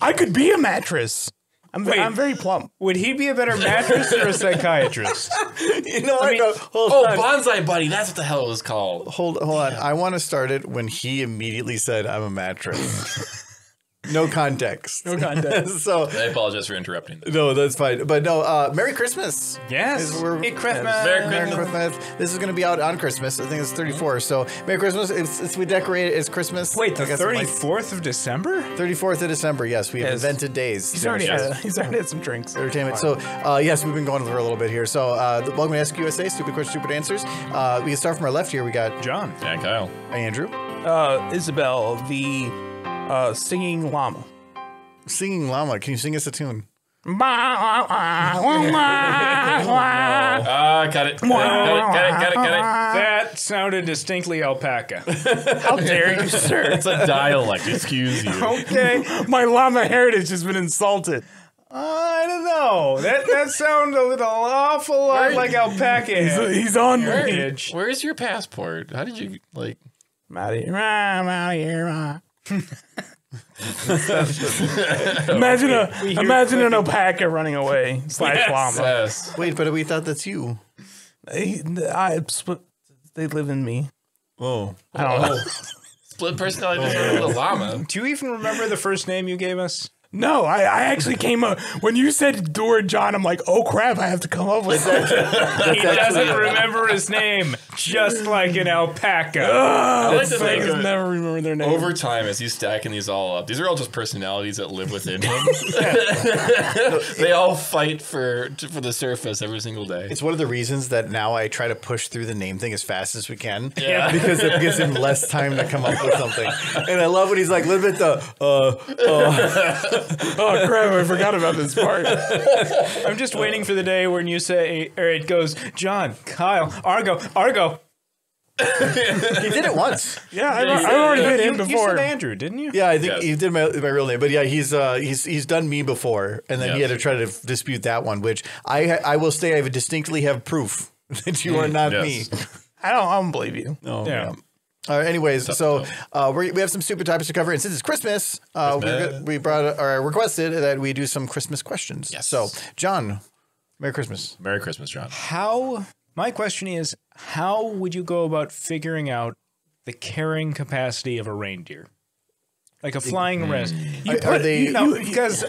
I could be a mattress. I'm, Wait. I'm very plump. Would he be a better mattress or a psychiatrist? You know, I know. Hold Oh, on. bonsai buddy. That's what the hell it was called. Hold, hold on. I want to start it when he immediately said, "I'm a mattress." no context. No context. so I apologize for interrupting. no, that's fine. But no, uh, Merry Christmas. Yes. Is we're- Hey, Christmas. Merry Merry Christmas. Christmas. This is going to be out on Christmas. I think it's 34. So Merry Christmas. It's, it's we decorate it. It's Christmas. Wait, the I got 34th of December? 34th of December. Yes, we have Yes. invented days. He's already had, he's already had some drinks. entertainment. So, uh, yes, we've been going for a little bit here. So, uh, welcome to SQSA, Stupid Questions, Stupid Answers. Uh, we can start from our left here. We got John. Yeah, Kyle. Andrew Uh, Isabel, the uh, singing llama. singing llama. Can you sing us a tune? Ah, cut it. Cut it, cut it, cut it, cut it, cut it. That sounded distinctly alpaca. How dare you, sir? It's a dialect. Excuse you. okay. My llama heritage has been insulted. I don't know. That that sounded a little awful lot like alpaca. hair. He's on me. Heritage. Where's your passport? How did you like? I'm out of here. I'm out of here. Imagine a imagine an alpaca running away slash Yes. llama. Yes. Wait, but we thought that's you. They, I, they live in me. Oh, I don't know. Split personality disorder with a llama. Do you even remember the first name you gave us? No, I, I actually came up when you said Dora John. I'm like, oh crap! I have to come up with that. He doesn't remember his name, just like an alpaca. I like to I think never remember their name. over time as he's stacking these all up. These are all just personalities that live within him. they all fight for for the surface every single day. it's one of the reasons that now I try to push through the name thing as fast as we can. Yeah. Because it gives him less time to come up with something. And I love when he's like, a little bit the, uh, oh crap! I forgot about this part. I'm just waiting for the day when you say, or it goes, John, Kyle, Argo, Argo. he did it once. Yeah, I've, I've already been You, in you before. said Andrew, didn't you? Yeah, I think Yes. he did my, my real name, but yeah, he's uh, he's he's done me before, and then he had to try to dispute that one, which I I will say I distinctly have proof that you are not yes. me. I don't. I don't believe you. Oh, Yeah. All right, anyways, so uh, we we have some stupid topics to cover, and since it's Christmas, uh, we, Christmas. we brought or requested that we do some Christmas questions. Yes. So, John, Merry Christmas. Merry Christmas, John. How, my question is, how would you go about figuring out the carrying capacity of a reindeer? Like a flying rest. You Are, are they no, because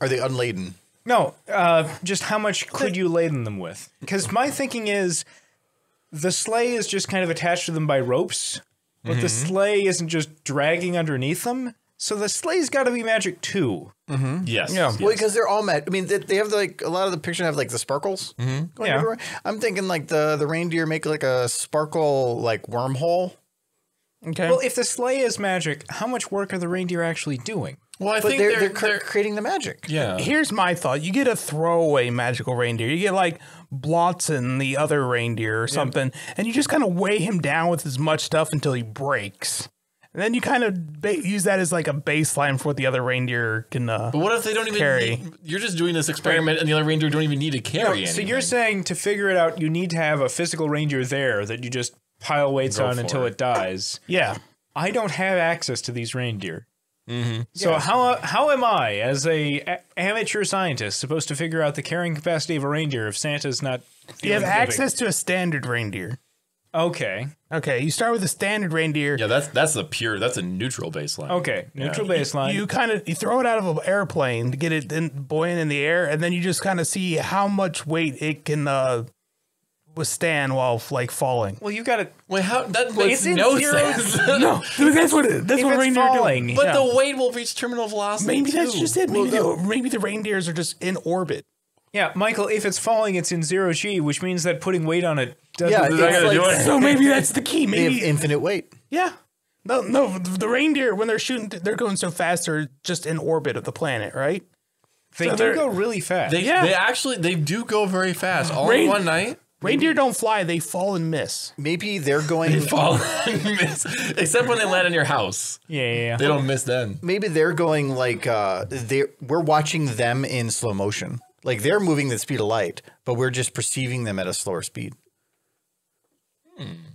are they unladen? No, uh, just how much could you laden them with? Because my thinking is the sleigh is just kind of attached to them by ropes, but the mm-hmm. sleigh isn't just dragging underneath them. So the sleigh's got to be magic too. Mm-hmm. Yes. Yeah. Well, because they're all met. I mean, they, they have like a lot of the pictures have like the sparkles mm-hmm. going Yeah. everywhere. I'm thinking like the the reindeer make like a sparkle like wormhole. Okay. Well, if the sleigh is magic, how much work are the reindeer actually doing? Well, I But think they're, they're, they're, cr- they're- creating the magic. yeah. Here's my thought. You get a throwaway magical reindeer. You get like Blotzen, the other reindeer or something, and you just kind of weigh him down with as much stuff until he breaks. And then you kind of ba- use that as like a baseline for what the other reindeer can. Uh, But what if they don't even Carry. need- you're just doing this experiment and the other reindeer don't even need to carry So anything. you're saying to figure it out, you need to have a physical reindeer there that you just pile weights on until it. it dies. yeah. I don't have access to these reindeer. So how how am I, as a, a- amateur scientist, supposed to figure out the carrying capacity of a reindeer if Santa's not? You have access to a standard reindeer. Okay, Okay, you start with a standard reindeer. yeah, that's that's a pure that's a neutral baseline. okay, neutral baseline. You kind of you throw it out of an airplane to get it in, buoyant in the air, and then you just kind of see how much weight it can uh, withstand while like falling. well, you got to. Wait, how that it's makes in no zero- sense. No, that's what it, that's If what it's reindeer are falling, doing. But Yeah. the weight will reach terminal velocity. maybe that's too. just it. Maybe the, maybe the reindeers are just in orbit. Yeah, Michael. If it's falling, it's in zero g, which means that putting weight on it doesn't. Yeah, not gonna do it. So maybe that's the key. Maybe infinite weight. yeah. No, no. The reindeer when they're shooting, they're going so fast. They're just in orbit of the planet, right? they so do go really fast. They, Yeah. they actually they do go very fast. All Rain- in one night. Reindeer don't fly; they fall and miss. Maybe they're going. Fall and miss. Except when they land in your house. yeah, yeah, yeah. They don't miss then. maybe they're going like uh, they we're watching them in slow motion. Like they're moving the speed of light, but we're just perceiving them at a slower speed.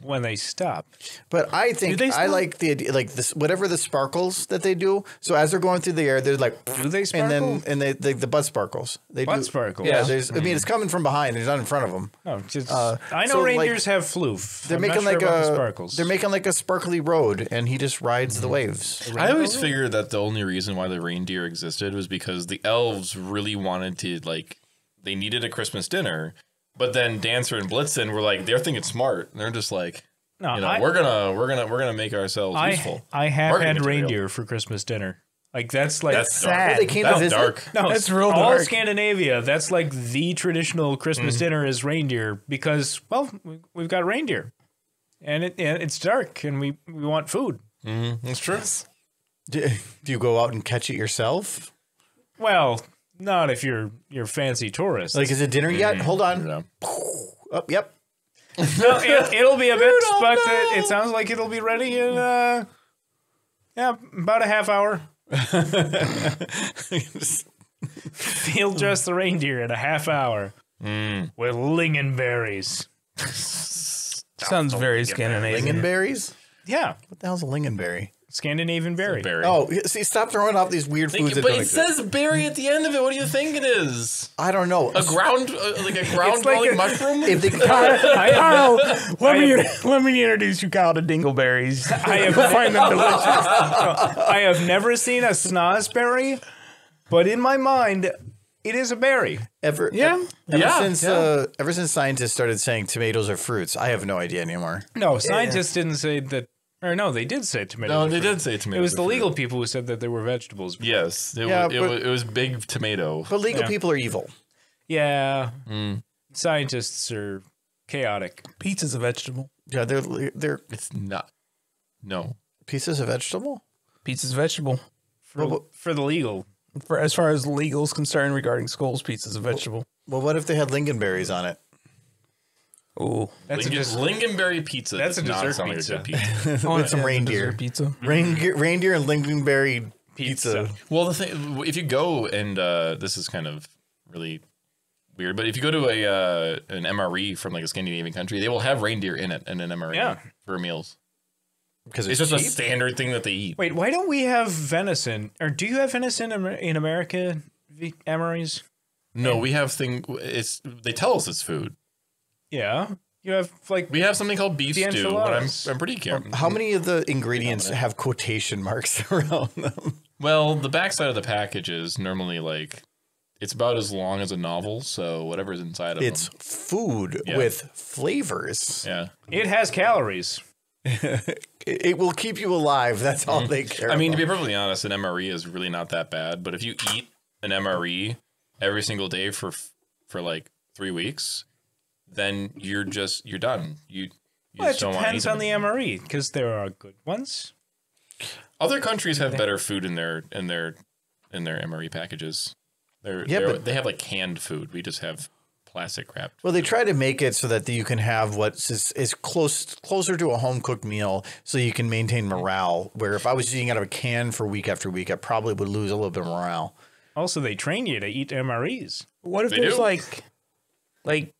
When they stop. But I think they I like the idea, like this, whatever the sparkles that they do. So as they're going through the air, they're like, Do they sparkle? and then and they, they the butt sparkles. They Butt do. sparkles. Yeah, Yeah. there's. I mean, it's coming from behind. It's not in front of them. No, just, Uh, I know so, like, reindeers have floof. They're I'm making not like about a the sparkles. they're making like a sparkly road, and he just rides the waves. I always figured that the only reason why the reindeer existed was because the elves really wanted to like they needed a Christmas dinner, but then Dancer and Blitzen were like they're thinking smart. They're just like no, you know I, we're gonna we're gonna we're gonna make ourselves I, useful. I have Marketing had material. reindeer for Christmas dinner. Like that's like That's sad. dark. They came to That's visit? dark. no, That's it's real all dark. Scandinavia. That's like the traditional Christmas Mm. dinner is reindeer because well we, we've got reindeer, and it and it's dark and we we want food. That's true. Do, do you go out and catch it yourself? Well, not if you're you're fancy tourists. Like, is it dinner yet? Hold on. Yeah. Oh, yep. no, it, it'll be a bit, but uh, it sounds like it'll be ready in uh, yeah about a half hour. Field dress the reindeer in a half hour Mm. with lingonberries. Sounds very Scandinavian. Lingonberries? Yeah, What the hell's a lingonberry? Scandinavian berry. Berry. Oh, see, stop throwing off these weird foods that but don't it exist. says berry at the end of it. What do you think it is? I don't know. A ground, uh, like a ground like a- mushroom? if they Kyle, let I me have- let me introduce you, Kyle, to dingleberries. I have, find them delicious. I have never seen a snozberry, but in my mind, it is a berry. ever Yeah. ever Yeah, since yeah. uh, ever since scientists started saying tomatoes are fruits, I have no idea anymore. No, scientists didn't say that. Or no, they did say tomatoes. no, they fruit. did say tomato. It was the legal people who said that they were vegetables. Yes, it, Yeah, was, it, but- was, it was big tomato. But legal Yeah. people are evil. Yeah. Mm. Scientists are chaotic. Pizza's a vegetable. Yeah, they're they're It's not. No. pieces of vegetable. Pizza's a vegetable. For, Well, for the legal. For as far as legal is concerned regarding schools, pizza's a vegetable. Well, what if they had lingonberries on it? Ooh. That's a Lingon, lingonberry pizza. that's a not dessert sound pizza. Like a. With some yeah, reindeer. Pizza. Reindeer, reindeer and lingonberry pizza. Pizza. well, the thing, if you go and uh, this is kind of really weird, but if you go to a uh, an MRE from like a Scandinavian country, they will have reindeer in it in an MRE Yeah. for meals. Because It's it's, just a standard thing that they eat. Wait, why don't we have venison? Or do you have venison in America, V- Amories? No, we have thing. It's they tell us it's food. Yeah. You have like We have something called beef The stew, but I'm. I'm pretty careful. How many of the ingredients have quotation marks around them? Well, the backside of the package is normally like it's about as long as a novel, so whatever's inside of It's them. food Yeah. with flavors. Yeah. it has calories. It, it will keep you alive. That's all mm-hmm. they care. I mean, to be perfectly honest, an MRE is really not that bad. But if you eat an MRE every single day for for like three weeks, then you're just you're done. You, you Well, it don't depends eat on the. MRE because there are good ones. Other countries have better food in their in their in their MRE packages. They're, Yeah, they're- but- they have like canned food. We just have plastic wrapped. well, they try to make it so that you can have what is, is close closer to a home cooked meal, so you can maintain morale. Where if I was eating out of a can for week after week, I probably would lose a little bit of morale. Also, they train you to eat MREs. What if They there's do. like like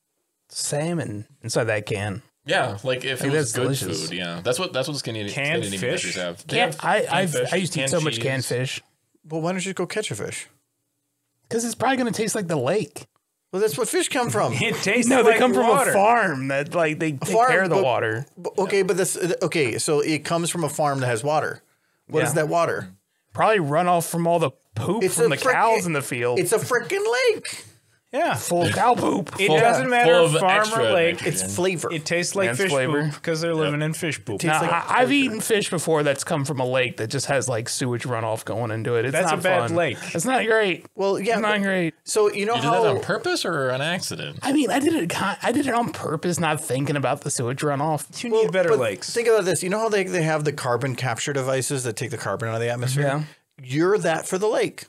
salmon inside that can? Yeah, like if Like, it was good delicious. food. Yeah, that's what that's what the Scandinavian, Canned Scandinavian fish? countries have. They Can't, have I canned I've, fish, I used to eat canned so much cheese. canned fish Well, why don't you go catch a fish? because it's probably going to taste like the lake. Well, that's what fish come from. It tastes No, like they come from water. a farm that like they take farm, care of the but- water. But- okay, but this okay. So it comes from a farm that has water. What is Yeah. that water? Probably runoff from all the poop It's from the frick- cows in the field. It's a freaking lake. Yeah. full of cow poop. It Full- doesn't matter full if of farm extra or lake. nitrogen. It's flavor. It tastes like Man's fish flavor. poop because they're living in fish poop. Now, like I, I've eaten fish before that's come from a lake that just has like sewage runoff going into it. It's That's not a bad fun. lake. It's not great. well, yeah. It's not but- great. so you know You did how that on purpose or an accident? I mean, I did it. ki- I did it on purpose, not thinking about the sewage runoff. you Well, need better but lakes. Think about this. You know how they, they have the carbon capture devices that take the carbon out of the atmosphere? Yeah. You're that for the lake.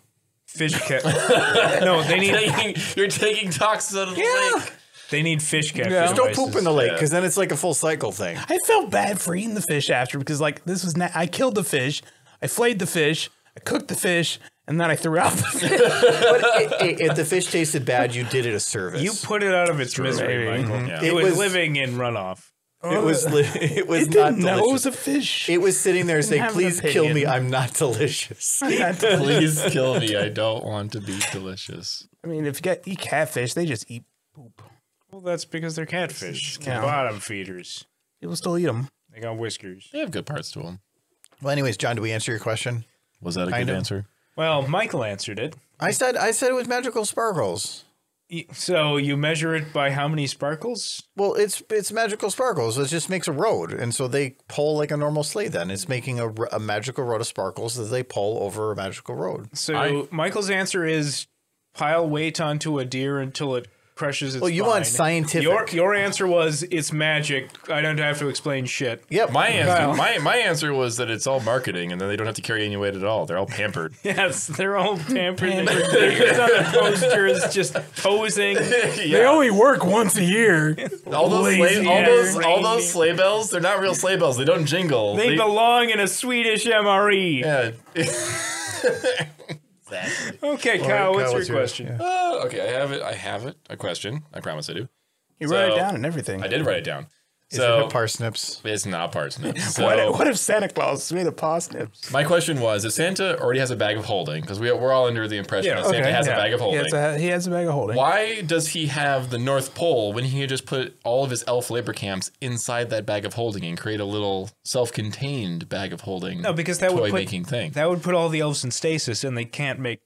Fish ca- No, they need Taking- you're taking toxins out of the lake. they need fish capture. Yeah. Just don't poop in the lake Yeah. because then it's like a full cycle thing. I felt bad for eating the fish after because like this was. Na- I killed the fish. I flayed the fish. I cooked the fish, and then I threw out the fish. but i- i- if the fish tasted bad, you did it a service. You put it out of its misery, Maybe. Michael. Mm-hmm. Yeah. It, It was, was- living in runoff. It was oh. li- it was It not didn't know it was delicious. a fish. It was sitting there saying, "Please kill me. I'm not delicious." Please kill me. I don't want to be delicious. I mean, if you get eat catfish, they just eat poop. Well, that's because they're catfish. Yeah. Bottom feeders. People still eat them. They got whiskers. They have good parts to them. Well, anyways, John, do we answer your question? Was that a Kind good of. answer? Well, Michael answered it. I said I said it was magical sparkles. Y- So you measure it by how many sparkles? Well, it's it's magical sparkles. It just makes a road, and so they pull like a normal sleigh. Then it's making a magical road of sparkles that they pull over a magical road. So I- Michael's answer is pile weight onto a deer until it crushes its Well, you want scientific. Your your answer was it's magic. I don't have to explain shit. Yep. My answer, my, my answer was that it's all marketing, and then they don't have to carry any weight at all. They're all pampered. Yes, they're all pampered. They're on the posters, just posing. They only work once a year. all those sleigh, all those ass. all those sleigh bells. They're not real sleigh bells. They don't jingle. They belong in a Swedish MRE. yeah. Okay, Kyle, Kyle, what's your what's yours? question? Uh, okay, I have it. I have it. A question. I promise I do. You wrote it down and everything. I did write it down. Is So it parsnips? it's not parsnips. So What, what if Santa Claus made of parsnips? my question was: If Santa already has a bag of holding, because we, we're all under the impression Yeah, that Santa has yeah. a bag of He holding. has a, he has a bag of holding. Why does he have the North Pole when he could just put all of his elf labor camps inside that bag of holding and create a little self-contained bag of holding? No, because that would toy put making thing. that would put all the elves in stasis, and they can't make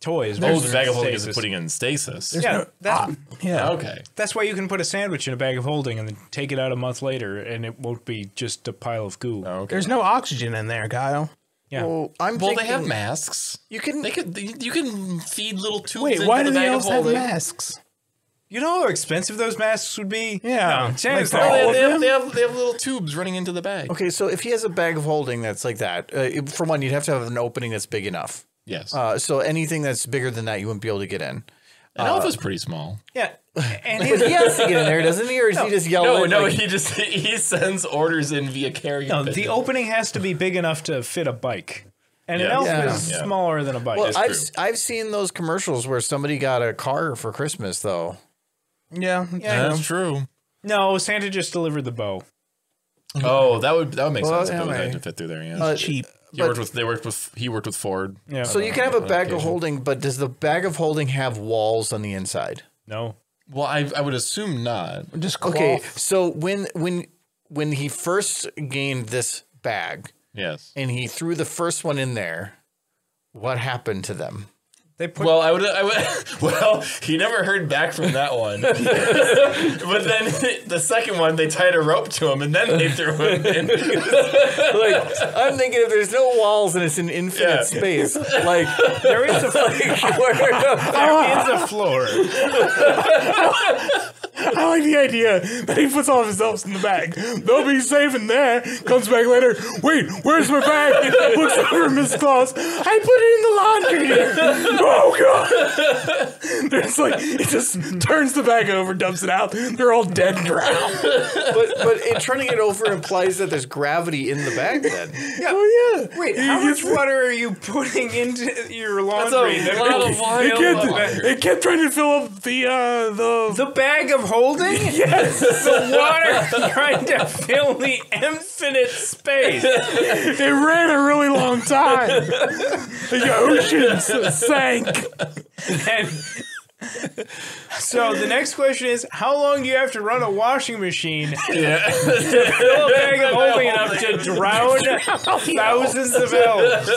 toys. oh, with the bag of holding is putting it in stasis. Yeah, that's, Yeah. Okay. that's why you can put a sandwich in a bag of holding and then take it out a month later, and it won't be just a pile of goo. Okay. There's no oxygen in there, Kyle. Yeah. Well, I'm well, they have masks. you can. They could. You can feed little tubes Wait, into why the do the bag of elves have holding. masks? You know how expensive those masks would be? Yeah, No, Santa's like not- all Oh, they, have, they, have, they have little tubes running into the bag. Okay, so if he has a bag of holding that's like that, uh, for one, you'd have to have an opening that's big enough. Yes. Uh, so anything that's bigger than that, you wouldn't be able to get in. An elf is pretty small. Yeah. And But his, he has to get in there, doesn't he? Or is he just No, yelling? no, like- he just he sends orders in via carrier. no, the opening has to be big enough to fit a bike. And an elf Yeah. is Yeah. smaller than a bike. well, That's I've true. I've seen those commercials where somebody got a car for Christmas though. Yeah, Yeah. That's true. no, Santa just delivered the bow. Oh, that would that would make Well, sense if yeah, it was may. had to fit through there. Yeah. Uh, cheap. He worked with they worked with he worked with Ford. Yeah. So you can have a on bag of holding, but does the bag of holding have walls on the inside? no. Well, I I would assume not. Just cloth. Okay, so when when when he first gained this bag Yes. and he threw the first one in there, what happened to them? They put Well, I would, I would. Well, he never heard back from that one. but then the second one, they tied a rope to him, and then they threw him in. Like I'm thinking if there's no walls and it's an infinite Yeah. space, like there is a where, there is a floor. I like the idea that he puts all of his elves in the bag. They'll be safe in there. Comes back later. Wait, where's my bag? Looks over Miss Claus. I put it in the laundry. Oh god! There's like he just turns the bag over, dumps it out. They're all dead and drowned. but but it, turning it over implies that there's gravity in the bag. Then Oh yeah. Wait, He how much gets- water are you putting into your laundry? That's laundry? a lot of It water. kept, it kept trying to fill up the uh the the bag of holding? yes. The water trying to fill the infinite space. It ran a really long time. The oceans sank. And so the next question is how long do you have to run a washing machine Yeah. to fill a bag of holding enough to drown thousands of elves?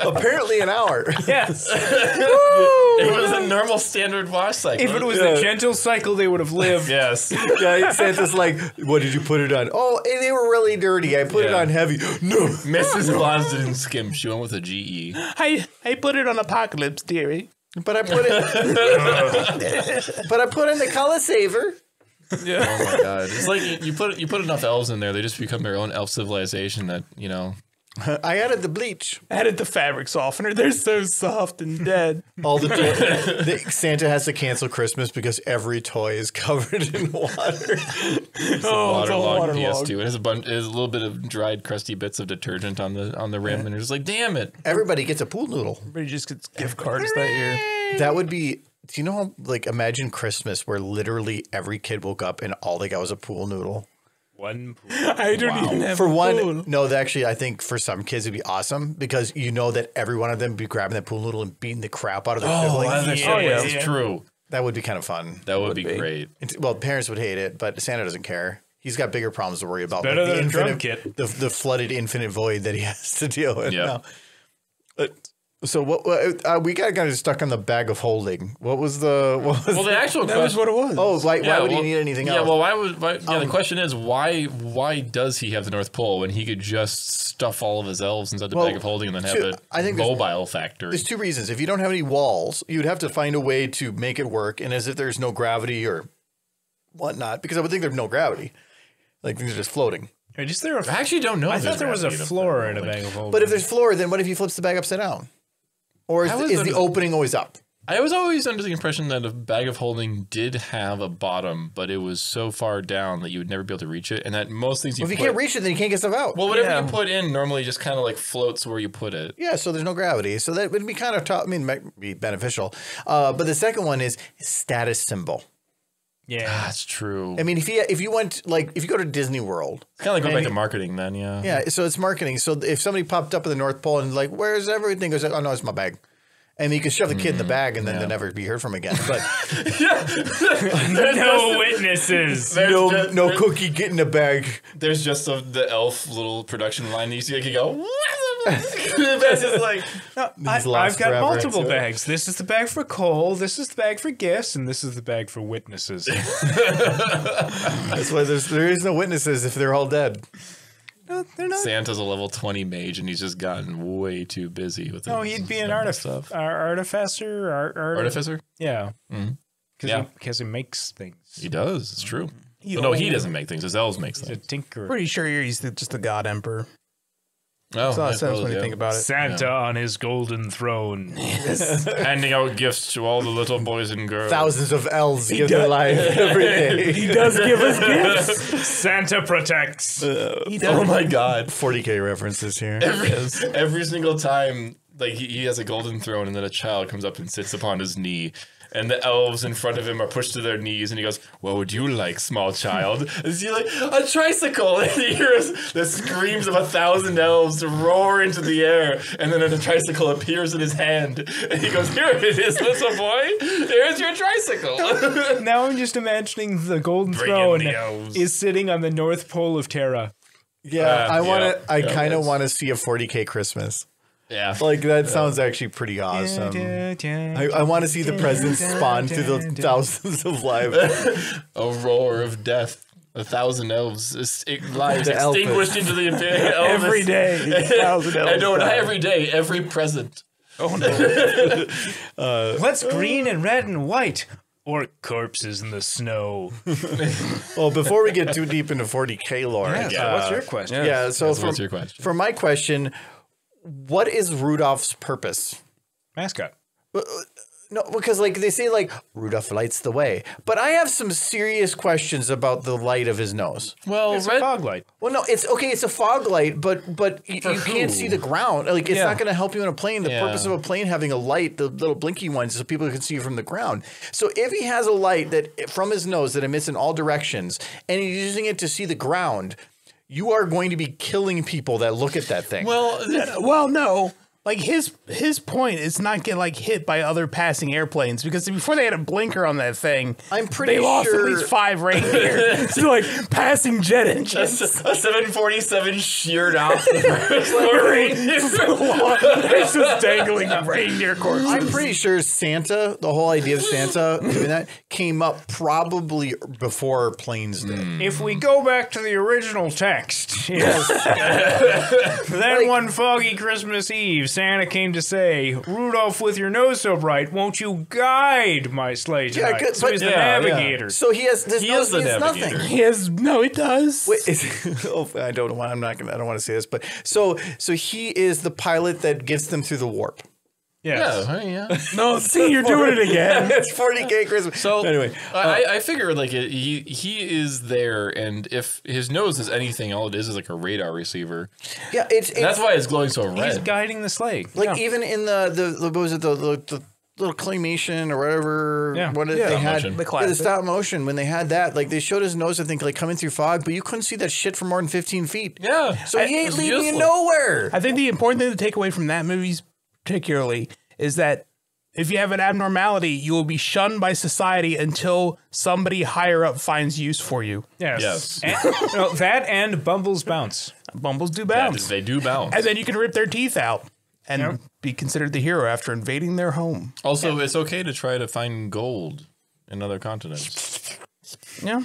apparently an hour. Yes. it was a normal standard wash cycle. If it was a gentle cycle, they would have lived. yes. Yeah, Santa's like, what did you put it on? Oh, eh, they were really dirty. I put it Yeah. on heavy. No. Mrs. Claus didn't skim. She went with a GE. I I put it on apocalypse, dearie. But I put it. but I put in the color saver. Yeah. Oh my god! It's like you, you put you put enough elves in there, they just become their own elf civilization. That you know. I added the bleach. Added the fabric softener. They're so soft and dead. All the, toy- the Santa has to cancel Christmas because every toy is covered in water. Oh, it's all waterlogged waterlogged. PS2. It has a bunch. It has a little bit of dried, crusty bits of detergent on the on the rim, and you're like, damn it. Everybody gets a pool noodle. Everybody just gets gift cards that year. That would be. Do you know how like imagine Christmas where literally every kid woke up and all they got was a pool noodle? One pool. I don't even have For one, pool. no, actually, I think for some kids it'd be awesome because you know that every one of them would be grabbing that pool noodle and beating the crap out of their Oh, siblings. that's Oh, yeah. that's true. That would be kind of fun. That would, be, be. great. It's- Well, parents would hate it, but Santa doesn't care. He's got bigger problems to worry about. better the than a drum infinite, kit. The, the flooded infinite void that he has to deal with Yeah. now. So what? what- Uh, we got kind of stuck on the bag of holding. What was the? What was? Well, the actual That was question. what it was. oh, why, why would well, he need anything yeah, else? Yeah, well, why would? Why, yeah, the question is why? Why does he have the North Pole when he could just stuff all of his elves inside the Well, bag of holding and then have two- a I think there's- mobile factory? There's two reasons. If you don't have any walls, you'd have to find a way to make it work. And as if there's no gravity or whatnot, because I would think there's no gravity. Like things are just floating. Wait, is there a I actually don't know. I thought there was a floor in a bag of holding. But if there's floor, then what if he flips the bag upside down? Or is, I the, is the opening always up? I was always under the impression that a bag of holding did have a bottom, but it was so far down that you would never be able to reach it, and that most things you If you put, can't reach it, then you can't get stuff out. well, whatever Yeah. you put in normally just kind of like floats where you put it. yeah, so there's no gravity. So that would be kind of tough. I mean, might be beneficial. Uh, but the second one is status symbol. Yeah, That's true. I mean, if you if you went like if you go to Disney World, It's kind of like going back to marketing then, yeah. yeah, so it's marketing. So if somebody popped up at the North Pole and like, where's everything? Goes, oh no, it's my bag. And you can shove the kid in the mm, bag, and then they'll never be heard from again. But no witnesses. There's no, just, no cookie, get in the bag. There's just a, the elf little production line that you see. I can go. That's just like I, I've got forever. multiple bags. This is the bag for coal. This is the bag for gifts, and this is the bag for witnesses. That's why there's there is no witnesses if they're all dead. no, they're not. Santa's a level 20 mage, and he's just gotten way too busy with. No, his he'd be an dumb artif- stuff. ar- artificer. Ar- ar- Artificer. Yeah. Mm-hmm. Because Yeah. he, 'cause he makes things. He does. It's true. He But no, he doesn't make things. His elves makes He's a things. tinker. Pretty sure he's the, just the god emperor. Oh, It's a lot of sense suppose, when you yeah. think about it. Santa on his golden throne. Handing out gifts to all the little boys and girls. Thousands of elves give their life every day. He does give us gifts. Santa protects. Uh, he. Oh my god. 40k references here. Every, every single time, like he, he has a golden throne, and then a child comes up and sits upon his knee, and the elves in front of him are pushed to their knees, and he goes, "What would you like, small child?" Is he like a tricycle? And he hears the screams of a thousand elves roar into the air, and then a tricycle appears in his hand, and he goes, "Here it is, little boy. Here's your tricycle." now I'm just imagining the golden Bring throne the is sitting on the North Pole of Terra. Yeah, Uh, I want to. yeah. I Yeah, kind of want to see a 40k Christmas. Yeah. Like that sounds actually pretty awesome. I, I want to see the presents spawn through the thousands of lives. a roar of death. A thousand elves, is- lives The elf extinguished into the abyss. Every day. Thousand I know, not die. every day, every present. Oh no. Uh, what's green and red and white? Or corpses in the snow. Well, before we get too deep into 40k lore, Yeah. Uh, what's your question? yeah. So Yes, for, what's your question? for my question, what is Rudolph's purpose? Mascot. Uh, no, because like they say, like Rudolph lights the way, but I have some serious questions about the light of his nose. Well, It's a fog light. Well, no, it's okay. It's a fog light, but but you, you can't see the ground. Like it's Yeah. not going to help you in a plane. The Yeah. purpose of a plane having a light, the little blinky ones, so people can see you from the ground. So if he has a light that from his nose that emits in all directions, and he's using it to see the ground, you are going to be killing people that look at that thing. well, well, no. Like his his point is not get like hit by other passing airplanes because before they had a blinker on that thing, I'm pretty they lost at least five reindeer to like passing jet engines. a 747 sheared off the reindeer. it's just dangling reindeer corpses. I'm pretty sure Santa, the whole idea of Santa doing that, came up probably before planes did. Hmm. If we go back to the original text, yes. then one foggy Christmas Eve, Santa came to say, Rudolph, with your nose so bright, won't you guide my sleigh tonight? good, so but- he's the Yeah, yeah. navigator. So he has this He nose is the means navigator. nothing. He has no, it does. Wait, is, oh, I don't want. I'm not gonna. I don't want to say this, but so so he is the pilot that gets them through the warp. Yes. Yeah, yeah. no, see, you're doing it again. it's 40k Christmas. So anyway, I, uh, I figure like it, he he is there, and if his nose is anything, all it is is like a radar receiver. yeah, it's, it's That's why it's glowing so red. He's guiding the sleigh. like Yeah. even in the the, the what was it the, the, the little claymation or whatever. Yeah. what it- Yeah. they Stop had motion. The yeah, the classic. stop motion when they had that. Like they showed his nose, I think, like coming through fog, but you couldn't see that shit for more than fifteen feet. Yeah. So he ain't was leading you nowhere. I think the important thing to take away from that movie particularly is that if you have an abnormality, you will be shunned by society until somebody higher up finds use for you. Yes. Yes. And, no, that and Bumble's bounce. Bumbles do bounce. is- they do bounce. and then you can rip their teeth out and Yep. be considered the hero after invading their home. Also, it's okay to try to find gold in other continents. Yeah.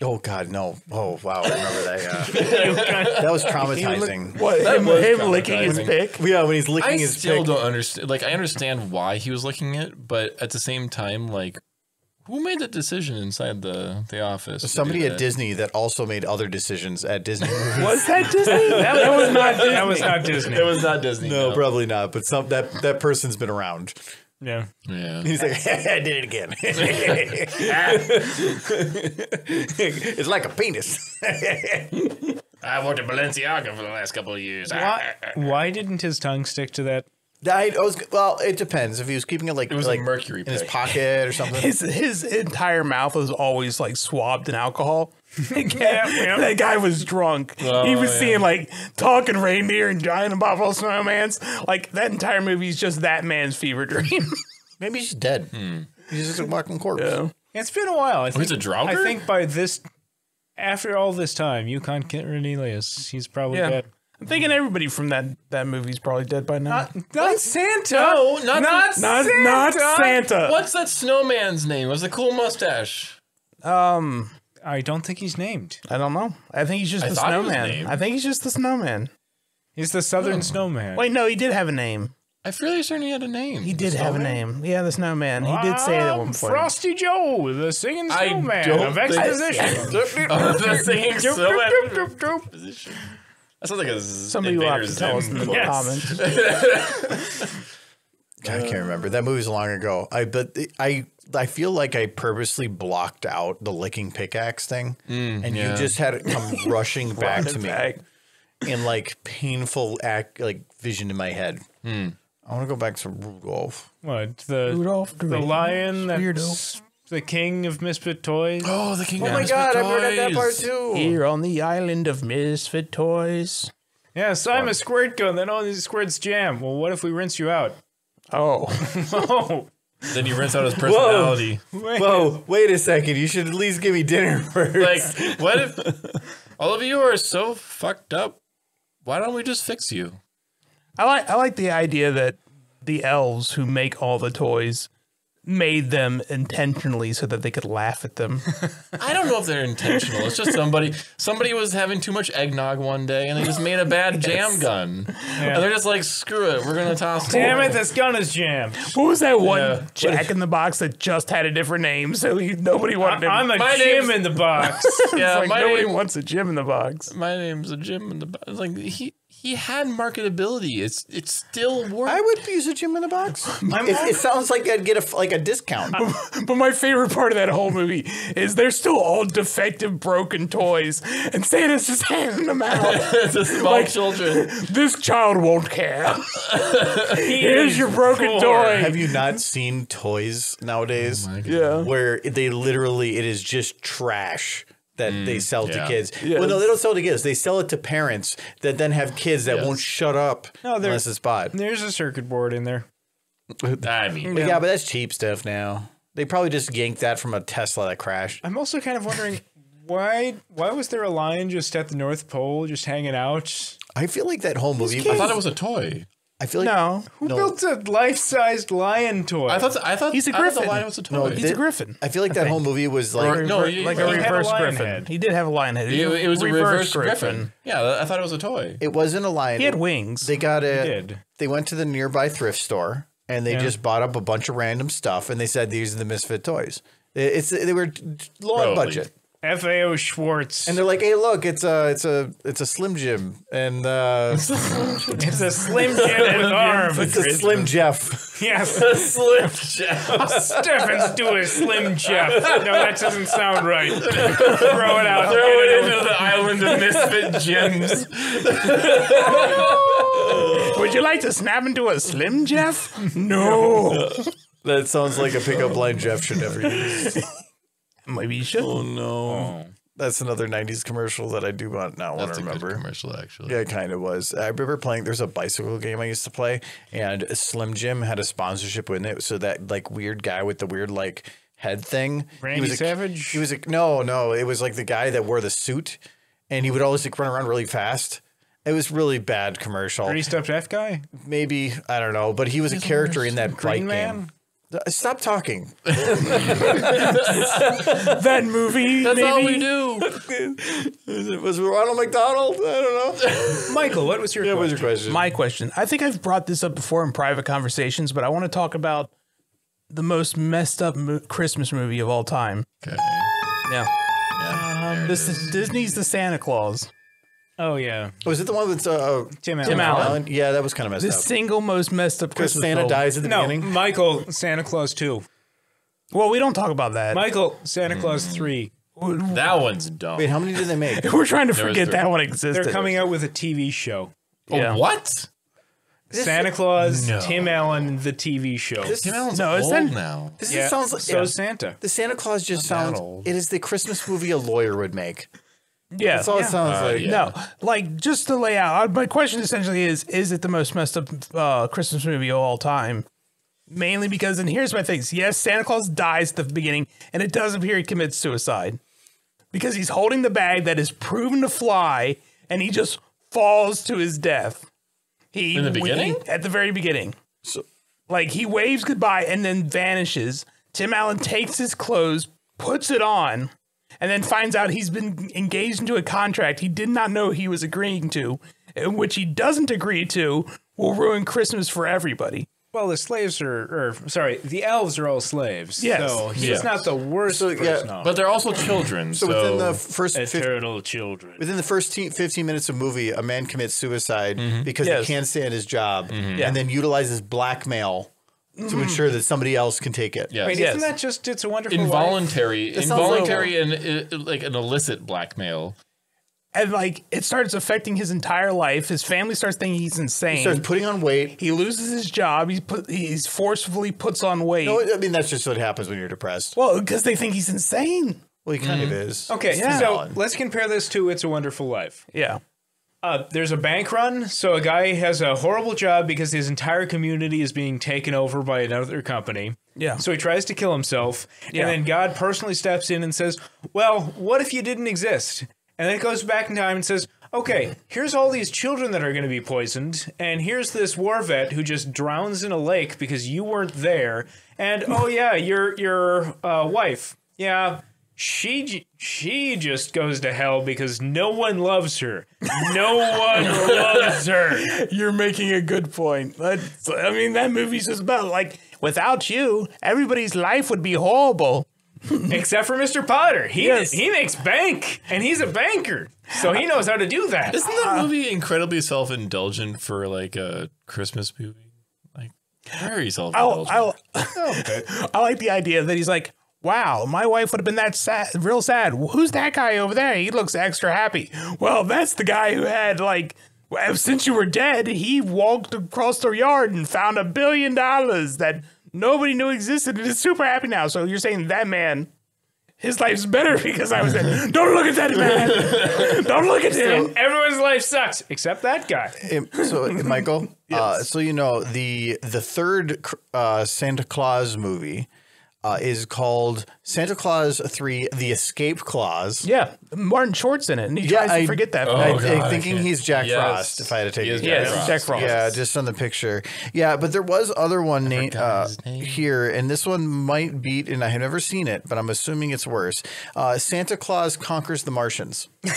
Oh God, no! Oh wow, I remember that. Yeah, that was traumatizing. What? That him was him licking his traumatizing. pick? Yeah, when he's licking I his still pick. don't understand. Like, I understand why he was licking it, but at the same time, like, who made that decision inside the the office? Somebody at? Disney that also made other decisions at Disney. movies. Was that Disney? that, was not Disney. That was not Disney. It was not Disney. no, probably not. But some that that person's been around. Yeah. Yeah. He's like, I did it again. it's like a penis. I worked at Balenciaga for the last couple of years. Why, why didn't his tongue stick to that? I, I was well. It depends if he was keeping it like It was like mercury in his pocket or something. His his entire mouth was always like swabbed in alcohol. that, guy, yeah. that guy was drunk. he Oh, was yeah. seeing like talking reindeer and giant and buffalo snowmans. Like that entire movie is just that man's fever dream. Maybe he's dead. He's just a walking corpse. yeah. It's been a while. I think, he's a drowner? I think by this, after all this time, Yukon Cornelius, he's probably Yeah. dead. I'm thinking everybody from that that movie's probably dead by now. Not Santa. No, not not not Santa. not Santa. What's that snowman's name? Was the cool mustache? Um, I don't think he's named. I don't know. I think he's just I the thought it was snowman. named. I think he's just the snowman. He's the Southern hmm. Snowman. Wait, no, he did have a name. I fairly certain he had a name. He did have a name. Yeah, the snowman. He did say it at one I'm point. Frosty Joe, the singing I snowman don't of think- exposition. Oh, the singing Doop, doop, snowman position. That sounds like a Somebody will have to tell us in the Yes. comments. I can't remember. That movie's long ago. I but I I feel like I purposely blocked out the licking pickaxe thing, mm, and yeah. you just had it come rushing back to me Back. in like painful act like vision in my head. Hmm. I want to go back to Rudolph. What the Rudolph the the Red- lion Weirdo. that's the king of misfit toys? Oh, the King oh of Mitsubishi. Oh my god, I forgot that part too. Here on the island of misfit toys. Yes, I'm a squirt gun Then all these squirts jam. Well, what if we rinse you out? Oh, Oh, Then you rinse out his personality. wait. Whoa, wait a second. You should at least give me dinner first. like, what if all of you are so fucked up? Why don't we just fix you? I like I like the idea that the elves who make all the toys made them intentionally so that they could laugh at them. I don't know if they're intentional. It's just somebody somebody was having too much eggnog one day and they just made a bad jam gun. And they're just like, screw it, we're gonna toss Damn it, this gun is jammed. what was that one Yeah. Jack in the Box that just had a different name, so he, nobody wanted him. I'm a My Jim in the box. Yeah, like my, nobody name, wants a Jim in the box. my name's a Jim in the box. it's like he he had marketability. It's it still works. I would use a gym in the box. it, it sounds like I'd get a like a discount. But my favorite part of that whole movie is they're still all defective, broken toys, and Santa's just handing them out. to small children. this child won't care. Here's your broken poor. toy. Have you not seen toys nowadays? yeah. where they literally it is just trash that they mm, sell to kids. Yes. Well, no, they don't sell to kids. They sell it to parents that then have kids that Yes. won't shut up No, they're- unless it's bought. There's a circuit board in there. I mean, But yeah, but that's cheap stuff now. They probably just yanked that from a Tesla that crashed. I'm also kind of wondering why why was there a lion just at the North Pole just hanging out? I feel like that whole movie. I thought it was a toy. I feel like No, Who No. built a life-sized lion toy? I thought I thought He's a I thought the griffin. lion was a toy. No, he's They- a griffin. I feel like that whole movie was like Or- no, Rever- he- like he a had a reverse griffin. head. He did have a lion head. it, it was a reverse griffin. griffin. Yeah, I thought it was a toy. it wasn't a lion. He had wings. They got a. did. They went to the nearby thrift store and they Yeah. just bought up a bunch of random stuff and they said these are the misfit toys. It's they were low on Probably. budget. F.A.O. Schwarz. And they're like, "Hey, look, it's a, it's a, it's a Slim Jim, and uh, it's a Slim Jim with arms. it's a Slim Jeff." yes. Slim Jeff. Stephens do a Slim Jeff. No, that doesn't sound right. Throw it out. Throw it into the island of misfit gems. Would you like to snap into a Slim Jeff? No. That sounds like a pickup line Jeff should never use. Maybe you should. Oh no. Oh. That's another 90s commercial that I do want not want That's to a good remember. commercial, actually. Yeah, it kind of was. I remember playing. There's a bicycle game I used to play, and Slim Jim had a sponsorship with it. So that like weird guy with the weird like head thing. Randy he was a, Savage? He was a no, no. It was like the guy that wore the suit, and he would always like run around really fast. It was really bad commercial. Pretty stepped F guy. Maybe I don't know, but he was a character in that Green bike Man? game. Uh, Stop talking. that movie. That's maybe? all we do. Was it Ronald McDonald? I don't know. Michael, what was your What was question? your question? My question. I think I've brought this up before in private conversations, but I want to talk about the most messed up mo- Christmas movie of all time. Okay. Yeah. Yeah, there it This is. is Disney's The Santa Claus. Oh yeah, was it the one with uh, Tim Allen. Tim Allen. Yeah, that was kind of messed The up. The single most messed up Because Christmas Santa film. dies at the No, beginning. Michael, Santa Claus two. Well, we don't talk about that. Michael, Santa Claus three. That one's dumb. Wait, how many did they make? We're trying to There forget that one existed. They're coming out with a TV show. Oh, yeah. what? Santa Claus, No. Tim Allen, the TV show. This, Tim Allen's No, is old that- now. this yeah, sounds like so yeah. Santa. the Santa Claus just Not that sounds. It is the Christmas movie a lawyer would make. Yeah. That's all it sounds Uh, like. yeah. No, like just to lay out. uh, My question essentially is: Is it the most messed up uh, Christmas movie of all time? Mainly because, and here's my things. Yes, Santa Claus dies at the beginning, and it does appear he commits suicide because he's holding the bag that is proven to fly, and he just falls to his death. He In the beginning? at the very beginning. So- like he waves goodbye and then vanishes. Tim Allen takes his clothes, puts it on, and then finds out he's been engaged into a contract he did not know he was agreeing to, in which he doesn't agree to, will ruin Christmas for everybody. Well, the slaves are, or sorry, the elves are all slaves. Yes. So he's Yes. not the worst So, yeah, person. But they're also children. So, So, within the first fif- eternal children. within the first te- 15 minutes of movie, a man commits suicide mm-hmm. because Yes. he can't stand his job, mm-hmm. Yeah. and then utilizes blackmail to ensure that somebody else can take it. yeah. Wait, Yes. isn't that just It's a Wonderful Life? involuntary, sounds involuntary, and uh, like an illicit blackmail. And like it starts affecting his entire life. His family starts thinking he's insane. He starts putting on weight. he loses his job. He's put. He's forcefully puts on weight. No, I mean that's just what happens when you're depressed. well, because they think he's insane. Well, he kind of is. Okay, Yeah. so let's compare this to It's a Wonderful Life. Yeah. Uh, there's a bank run, so a guy has a horrible job because his entire community is being taken over by another company. Yeah. So he tries to kill himself, Yeah. and then God personally steps in and says, "Well, what if you didn't exist?" And then it goes back in time and says, "Okay, here's all these children that are going to be poisoned, and here's this war vet who just drowns in a lake because you weren't there, and oh yeah, your your uh, wife, yeah." She she just goes to hell because no one loves her. No one loves her. You're making a good point. That's, I mean, that movie's just about like without you, everybody's life would be horrible. Except for Mr. Potter. He Yes. he makes bank and he's a banker. So he knows how to do that. Isn't that movie incredibly self-indulgent for like a Christmas movie? Like very oh, I, self-indulgent. I, I like the idea that he's like, wow, my wife would have been that sad, real sad. Who's that guy over there? He looks extra happy. Well, that's the guy who had like. Since you were dead, he walked across the yard and found a billion dollars that nobody knew existed and is super happy now. So you're saying that man, his life's better because I was there. Don't look at that man. Don't look at him. Everyone's life sucks except that guy. So, Michael, uh, so you know the the third uh, Santa Claus movie uh, is called Santa Claus Three: The Escape Clause. Yeah, Martin Short's in it, and he Yeah, tries to I- forget that. Oh, I, fact. I'm thinking I he's Jack Yes. Frost. If I had to take He is guess. Yes, Jack Jack Frost. Yeah, just on the picture. Yeah, but there was other one named uh, name. here, and this one might beat, and I have never seen it, but I'm assuming it's worse. Uh, Santa Claus conquers the Martians.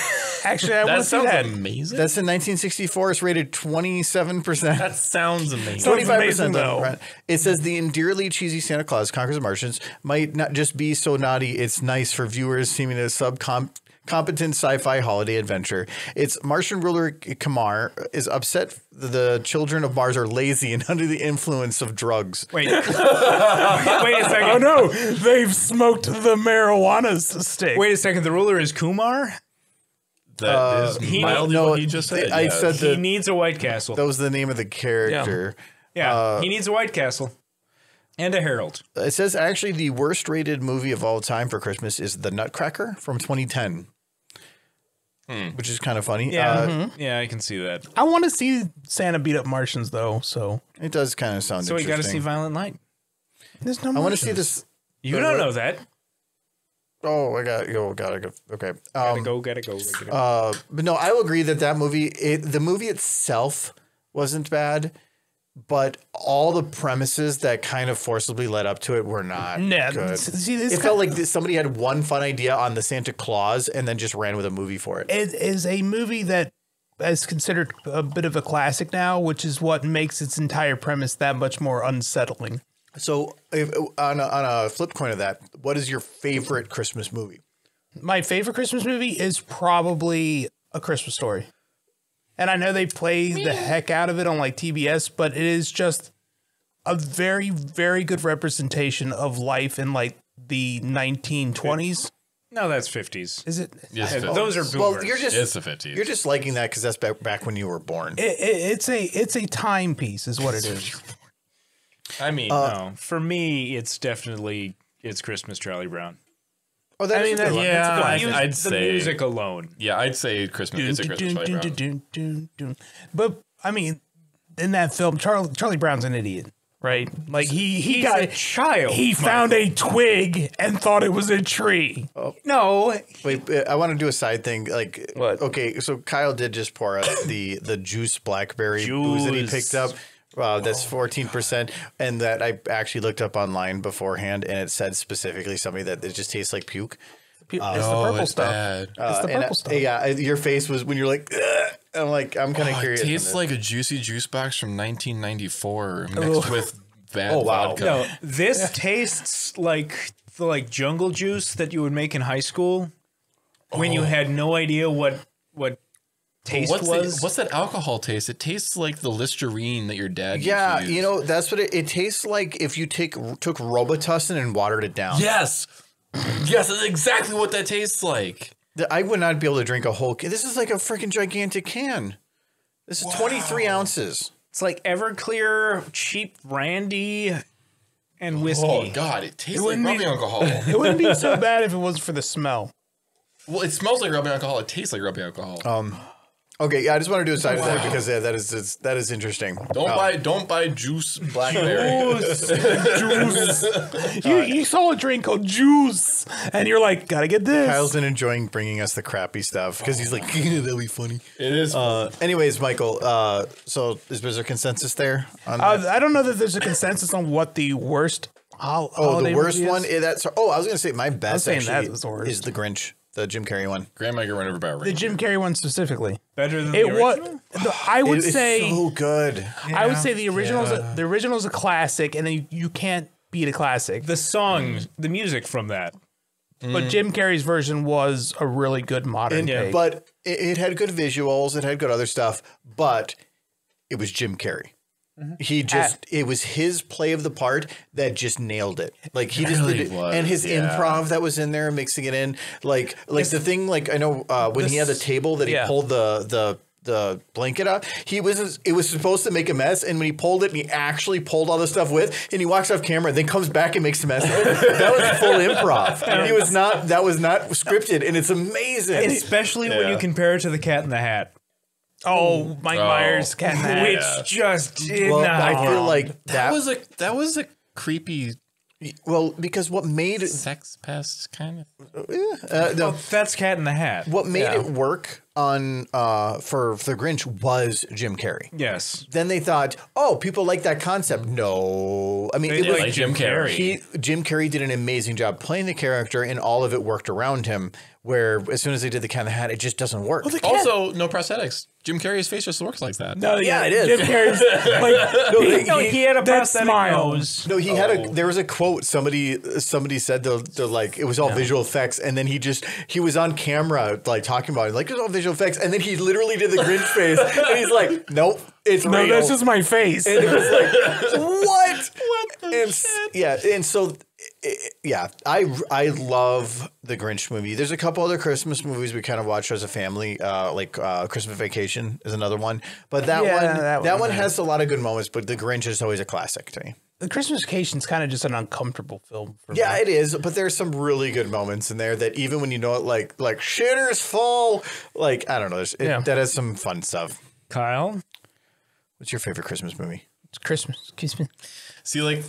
Actually, I want that to see sounds that. amazing. That's in 1964. It's rated 27 percent. that sounds amazing. 25% though. though. It says the endearly cheesy Santa Claus conquers the Martians might not just be so naughty; it's nice for viewers seeming a subcom. Competent sci-fi holiday adventure. Its Martian ruler Kamar is upset the children of Mars are lazy and under the influence of drugs. Wait. Wait a second. Oh no, they've smoked the marijuana s- stick. Wait a second. The ruler is Kumar. That is he- mildly no, what he just said. I yes. said He that needs a White Castle. that was the name of the character. Yeah, uh, he needs a White Castle. And a Harold. It says actually the worst rated movie of all time for Christmas is The Nutcracker from 2010, which is kind of funny. Yeah. Uh, Yeah, I can see that. I want to see Santa beat up Martians though, so it does kind of sound So we got to see. Violent Night. there's no. I want to see this. You don't know that. Oh, I got. Oh, gotta go. Okay. Gotta Um, go, gotta go. gotta go. Uh, but no, I will agree that that movie, it, the movie itself wasn't bad, but all the premises that kind of forcibly led up to it were not good. see, It felt like this, somebody had one fun idea on the Santa Claus and then just ran with a movie for it. it is a movie that is considered a bit of a classic now, which is what makes its entire premise that much more unsettling. So, if, on a, on a flip coin of that, what is your favorite Christmas movie? My favorite Christmas movie is probably A Christmas Story. And I know they play the heck out of it on like TBS, but it is just a very, very good representation of life in like the 1920s. no, that's 50s. Is it? Yes, Yeah, those are boomers. Well, you're just it's the 50s. you're just liking that because that's back, back when you were born. It, it, it's a it's a timepiece, is what it is. I mean, uh, no, for me, it's definitely it's Christmas Charlie Brown. Oh, that I mean, a that- yeah, That's a good one. I, Mus- I'd the say music alone. Yeah, I'd say Christmas. It's a Christmas Charlie Dun, dun, dun, dun. But I mean, in that film, Charlie Charlie Brown's an idiot, right? Like he he He's got a child. He found a twig and thought it was a tree. no, Wait, uh, I want to do a side thing. Like, What? Okay, so Kyle did just pour us the the juice blackberry booze that he picked up. Uh, that's fourteen percent, and that I actually looked up online beforehand, and it said specifically something that it just tastes like puke. It's the Oh, purple it's stuff. bad. It's the Uh, and, purple uh, stuff. Yeah, your face was when you're like, "Ugh." I'm like, I'm kind of Oh, curious. on tastes like a juicy juice box from 1994 mixed with bad Oh, wow. vodka. no. This tastes like the like jungle juice that you would make in high school when you had no idea what what taste What's, was. the, what's that alcohol taste? It tastes like the Listerine that your dad used to Yeah, use. you know that's what it, it tastes like if you take took Robitussin and watered it down. Yes. Yes, that's exactly what that tastes like. I would not be able to drink a whole. can. This is like a freaking gigantic can. This is 23 ounces. it's like Everclear, cheap brandy, and oh, whiskey. Oh God, it tastes like wouldn't be- rubbing alcohol. It wouldn't be so bad if it wasn't for the smell. well, it smells like rubbing alcohol. It tastes like rubbing alcohol. Um, Okay, yeah, I just want to do a side thing because yeah, that is it's, that is interesting. don't Uh, buy don't buy juice blackberry. You, you saw a drink called juice, and you're like, gotta get this. Kyle's been enjoying bringing us the crappy stuff because he's like, that'll be funny. it is. Uh, anyways, Michael, uh, so is there a consensus there? On that? Uh, I don't know that there's a consensus on what the worst. Hol- oh, the worst movie is. one. eh, that's oh, I was gonna say my best saying that actually was the worst. is the Grinch, the Jim Carrey one. Grandma get run over by a The ring. Jim Carrey one specifically. Better than It the was. original? I would It is say. so good. I would say the original's a, the original's a classic, and then you, you can't beat a classic. the song, the music from that. but mm. Jim Carrey's version was a really good modern take. But it, it had good visuals, it had good other stuff, but it was Jim Carrey. Mm-hmm. He just it was his play of the part that just nailed it. Like he just really did it was, and his yeah. improv that was in there mixing it in. Like like the thing like I know uh, when he had the table that he yeah. pulled the the the blanket up. He was it was supposed to make a mess, and when he pulled it, and he actually pulled all the stuff with, and he walks off camera, and then comes back and makes a mess. that was full improv. He was not that was not scripted, and it's amazing. Especially when you compare it to the Cat in the Hat, oh, Mike Oh. Myers, Cat in the Hat. which just did well, not. I feel like that that, was a that was a creepy well because what made sex pest kind of. uh, the, Oh, that's Cat in the Hat. what made Yeah. it work on uh for, for the Grinch was Jim Carrey. Yes. Then they thought, oh, people like that concept. No, I mean, it They was like Like Jim Carrey. he Jim Carrey did an amazing job playing the character, and all of it worked around him. Where as soon as they did the kind of hat, it just doesn't work. Also, no prosthetics. Jim Carrey's face just works like that. No, Yeah, it is. Jim Carrey's like he- No, he had a prosthetic smile. nose. No, he had a. Oh. There was a quote. Somebody, somebody said the, the like it was all visual effects, and then he just he was on camera like talking about it, like it's all visual effects, and then he literally did the Grinch face, and he's like, "Nope, it's no, real." that's just my face. and it was like, "What? What and s- yeah, and so i- yeah, I I love the Grinch movie. There's a couple other Christmas movies we kind of watch as a family, uh, like uh, Christmas Vacation is another one, but that Yeah, one that that, one, one has a lot of good moments. But the Grinch is always a classic to me. the Christmas Vacation is kind of just an uncomfortable film for Yeah, me. it is, but there's some really good moments in there that even when you know it, like like shitters fall, like I don't know, there's, it, Yeah. that has some fun stuff. Kyle, What's your favorite Christmas movie? It's Christmas. Christmas. See, like,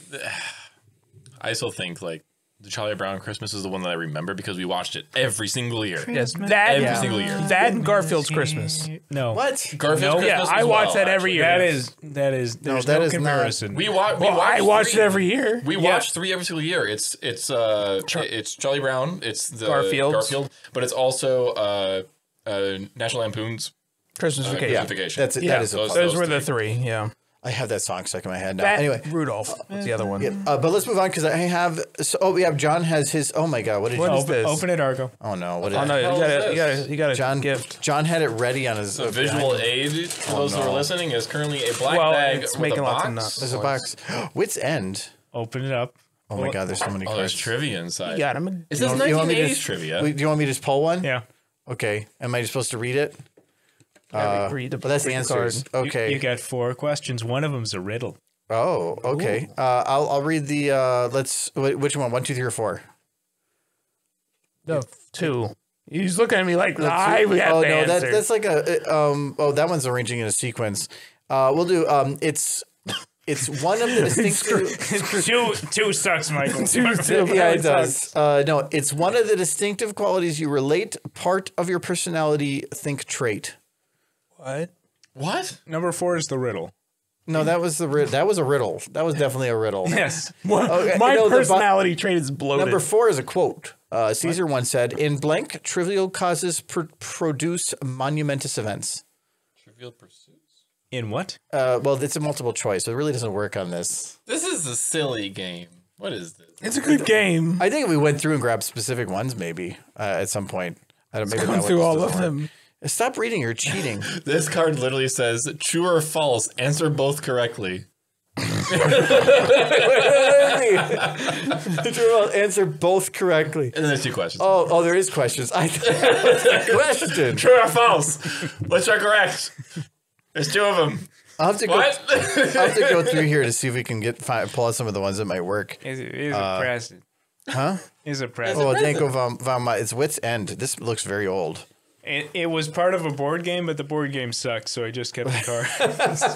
I still think like the Charlie Brown Christmas is the one that I remember because we watched it every single year. Yes, that Every single year. That and Garfield's Christmas. no. What? Garfield's No. Yeah, I watch well, that every actually. year. That is that is there's that no is not- We watch. We Well, watch I watch three. it every year. We Yeah. watch three every single year. It's it's uh it's Charlie Brown. It's the Garfield's. Garfield, but it's also uh, uh National Lampoon's Christmas uh, Vacation. Christmas Vacation. That's it. Yeah, that is those- those those were the three. Yeah. I have that song stuck in my head now. That, anyway, Rudolph was the other one. uh, but let's move on because I have. So, oh, we have John has his. Oh my god, what did What you? is open, this? open it, Argo. Oh no, what did Oh no, you gotta, this? you gotta, you gotta John gift. John had it ready on his. The uh, visual behind- aid for those that no. are listening is currently a black Well, bag it's with making a lots of box. nuts. There's a box. Wits End. Open it up. Oh my god, there's so many Oh, there's cards. trivia inside. You got him. Is You this want- you want me to 1980s just- trivia? Wait, do you want me to just pull one? Yeah. Okay. Am I supposed to read it? Uh, read the, Well, that's the answers. card. You- Okay. You, got four questions. One of them's a riddle. oh, okay. Uh, I'll I'll read the. Uh, let's. wh- Which one? One, two, three, or four? The two. He's looking at me like I we have oh the no, that, that's like a uh, um. Oh, that one's arranging in a sequence. Uh, we'll do. Um, it's it's one of the distinctive. two, two sucks, Michael. yeah, it does. Uh, no, it's one of the distinctive qualities you relate part of your personality. Think trait. What? what? Number four is the riddle. No, that was the ri- that was a riddle. That was definitely a riddle. Yes. Okay, My no, the bu- personality trait is bloated. Number four is a quote. Uh, Caesar once said, "In blank, trivial causes pr- produce monumentous events." Trivial Pursuits. In what? Uh, well, it's a multiple choice, so it really doesn't work on this. This is a silly game. What is this? it's a good game. I think we went through and grabbed specific ones, maybe uh, at some point. I don't maybe Gone that one through just all doesn't of work. them. Stop reading. You're cheating. This card literally says true or false. Answer both correctly. Answer both correctly. And then there's two questions. Oh, oh, there is questions. I that was a question. True or false? Which are correct? There's two of them. I'll have to go. I'll have to go through here to see if we can get find, pull out some of the ones that might work. Is it is a uh, present? Huh? Is a oh, present? Oh, Danko von, von Ma- It's Wits End. This looks very old. It, it was part of a board game, but the board game sucked, so I just kept the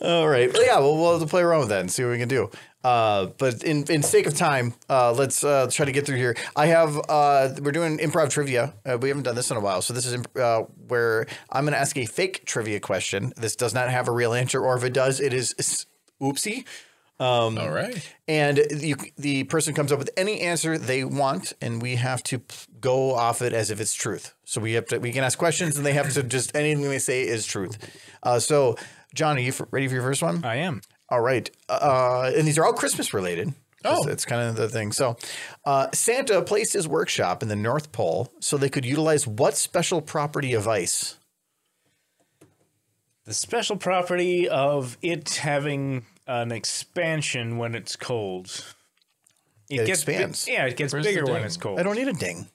car. All right. Yeah, we'll, we'll have to play around with that and see what we can do. Uh, but in, in sake of time, uh, let's uh, try to get through here. I have, uh, we're doing improv trivia. Uh, we haven't done this in a while. So this is uh, where I'm going to ask a fake trivia question. This does not have a real answer, or if it does, it is s- oopsie. All right. And you, the person comes up with any answer they want, and we have to p- go off it as if it's truth. So we have to, we can ask questions, and they have to just anything they say is truth. Uh, so, John, are you f- ready for your first one? I am. All right. Uh, and these are all Christmas related. Oh. It's, it's kind of the thing. So, uh, Santa placed his workshop in the North Pole so they could utilize what special property of ice? The special property of it having an expansion when it's cold. It gets bi- expands. yeah, it gets Where's the bigger when ding? it's cold. I don't need a ding.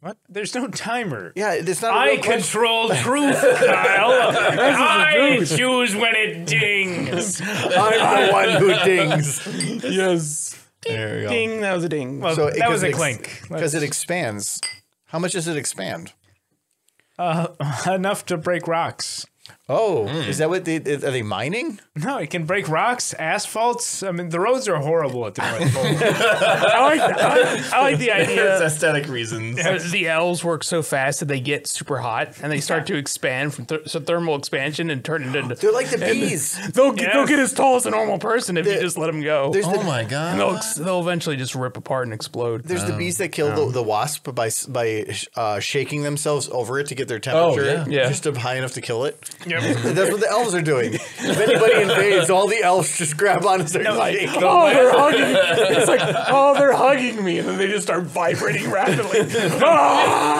What? There's no timer. Yeah, it's not. a I real question. control truth, Kyle. I choose when it dings. I'm the one who dings. Yes. There you go. Ding. That was a ding. Well, So that was a it ex- clink. Because it expands. How much does it expand? Uh, enough to break rocks. Oh, Hmm. is that what they are they mining? No, it can break rocks, asphalts. I mean, the roads are horrible at the North Pole. I like, I I like the It's idea. aesthetic reasons. The elves work so fast that they get super hot and they start to expand from th- so thermal expansion and turn into. They're like the bees. They'll get, they'll get as tall as a normal person if you just let them go. Oh the my And god. they'll they'll eventually just rip apart and explode. there's the bees that kill the, the wasp by by uh, shaking themselves over it to get their temperature yeah. Yeah. just up high enough to kill it. Yep. That's what the elves are doing. If anybody invades, all the elves just grab on and start shaking. Oh, they're hugging. It's like, oh, they're hugging me, and then they just start vibrating rapidly. Ah!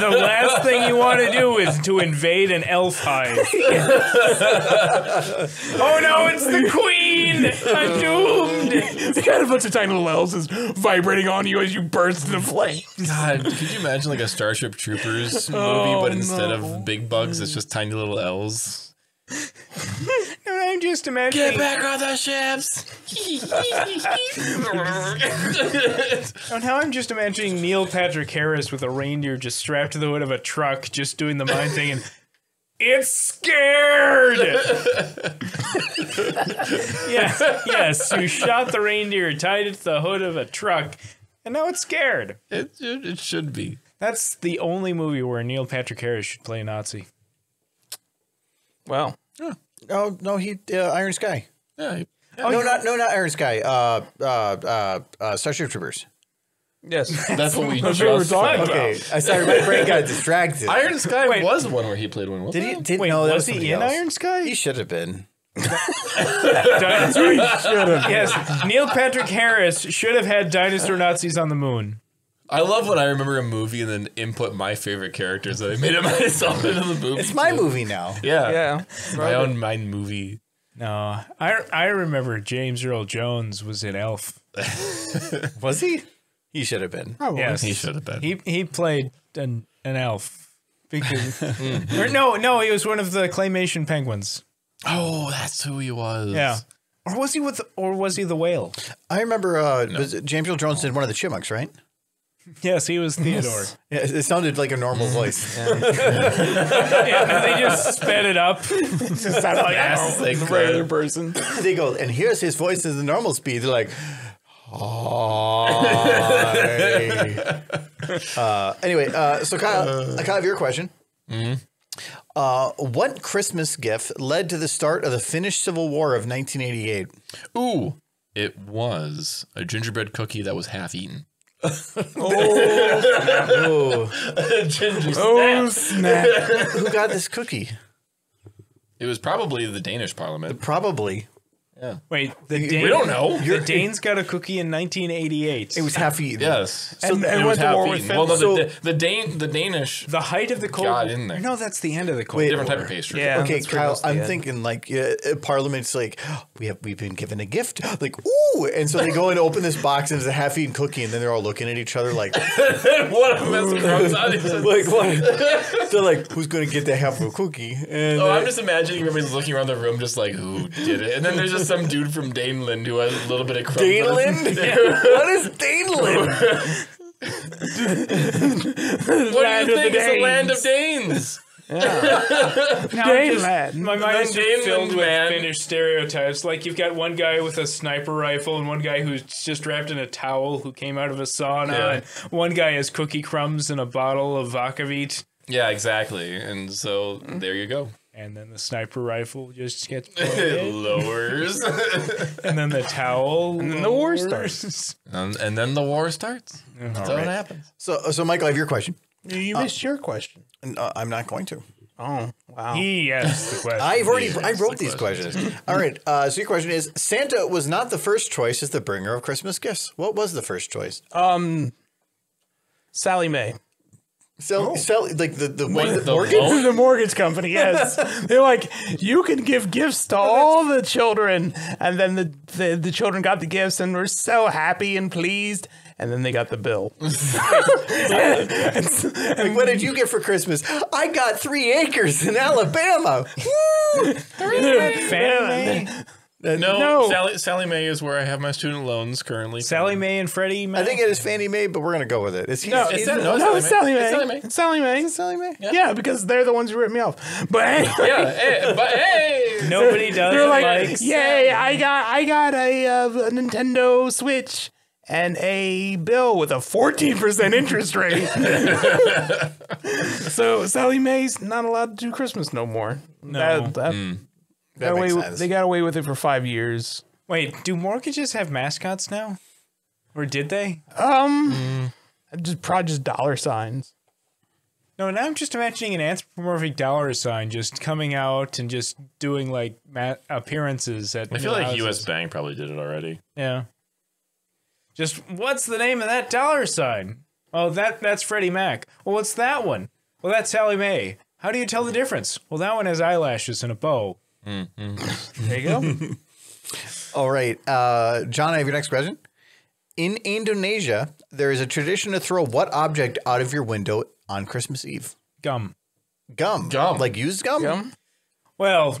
the last thing you want to do is to invade an elf hive. oh no, it's the queen! I'm doomed! You got a bunch of tiny little elves just vibrating on you as you burst into flame. God, could you imagine like a Starship Troopers movie, Oh, but instead no. of big bugs, it's just tiny little L's? No, I'm just imagining. Get back on the ships. and now I'm just imagining Neil Patrick Harris with a reindeer just strapped to the hood of a truck, just doing the mind thing, and it's scared. yes, yes, you shot the reindeer, tied it to the hood of a truck, and now it's scared. it, it, it should be. That's the only movie where Neil Patrick Harris should play a Nazi. Well, Oh no, he uh, Iron Sky. Yeah. he- no, not no, not Iron Sky. Uh, uh, uh, uh, Starship Troopers. yes. That's what we That's just we're talking said. about. Okay, I sorry, my brain got distracted. Iron Sky Wait. was the one where he played one, wasn't Did he? Did Wait, no? That was was he somebody in else. Iron Sky? He should have been. yes, Neil Patrick Harris should have had dinosaur Nazis on the moon. I love when I remember a movie and then input my favorite characters that I made it myself into the movie. It's my movie now. Yeah. Yeah. My own mind movie. No, I I remember James Earl Jones was in Elf. Was he? He should have been. Probably. Yes, He should have been. He he played an an elf. Because, or no, no, he was one of the claymation penguins. Oh, that's who he was. Yeah, or was he with, or was he the whale? I remember uh, was it James Earl Jones did one of the Chipmunks, right? Yes, he was Theodore. Yeah, it it sounded like a normal voice. yeah, they just sped it up. Just sound like Yes, a they normal- could. regular person. they go, and here's his voice in the normal speed. They're like, hi. uh, anyway, uh, so Kyle, Kyle, I have your question. Uh, what Christmas gift led to the start of the Finnish Civil War of 1988? Ooh, it was a gingerbread cookie that was half eaten. Oh, Ginger Oh snap! who got this cookie? It was probably the Danish parliament. Probably. Wait, the Dane, We don't know. The Danes got a cookie in 1988. It was half eaten. Yes. And- and it went was to half war with eaten. Well, no, Finland. the, the Dane, the Danish, the height of the Cold Got in there. No, that's the end of the Cold Wait, different type of pastry. Yeah. Okay, Kyle. I'm end. thinking like uh, Parliament's like we have we've been given a gift, like ooh, and so they go and open this box and it's a half-eaten cookie, and then they're all looking at each other like, what a mess comes out. like what? They're like, who's gonna get that half of a cookie? And Oh, I'm just imagining everybody's looking around the room, just like, who did it? And then there's just some dude from Daneland who has a little bit of crumbs. on his- Daneland? what is Daneland? What Land do of you think? the It's the land of Danes. Danes. Daneland. My mind is The just filled Daneland with man. Finnish stereotypes. Like you've got one guy with a sniper rifle and one guy who's just wrapped in a towel who came out of a sauna, Yeah. and one guy has cookie crumbs and a bottle of Vakavit, Yeah, exactly. And so there you go. And then the sniper rifle just gets It lowers. and then the towel, and then the war starts. and, and then the war starts. That's how it happens. So, so Michael, I have your question. You missed your question. And, uh, I'm not going to. Oh wow! He asked the question. I've already I wrote the these questions. All right. Uh, so your question is: Santa was not the first choice as the bringer of Christmas gifts. What was the first choice? Um, Sallie Mae, Sell, oh. sell like the the, one Wait, that the Morgan. loan? the mortgage company. Yes, they're like you can give gifts to all the children, and then the, the the children got the gifts and were so happy and pleased, and then they got the bill. Like, what did you get for Christmas? I got three acres in Alabama. Woo! Fannie Mae, No, No. Sallie, Sallie Mae is where I have my student loans currently. Sallie Mae, and Freddie. Mae? I think it is Fannie Mae, but we're gonna go with it. Is he? No, is it's it- not- no, no, it's Sallie Mae. It's Sallie Mae. It's Sallie Mae. Sallie Mae. Yeah. because they're the ones who ripped me off. But anyway, Yeah, hey, but hey, Nobody does they're like, like "Yay! I got I got a, uh, a Nintendo Switch and a bill with a fourteen percent interest rate." so Sallie Mae's not allowed to do Christmas no more. No, that, that, That got away with, they got away with it for five years. Wait, do mortgages have mascots now? Or did they? Um, just probably just dollar signs. No, now I'm just imagining an anthropomorphic dollar sign just coming out and just doing like ma- appearances at. I feel like houses. U.S. Bank probably did it already. Yeah. Just what's the name of that dollar sign? Oh, that that's Freddie Mac. Well, what's that one? Well, that's Sallie Mae. How do you tell the difference? Well, that one has eyelashes and a bow. There you go. All right, uh, John. I have your next question. In Indonesia, there is a tradition to throw what object out of your window on Christmas Eve? Gum. Gum. Gum. Like used gum. Gum? Well,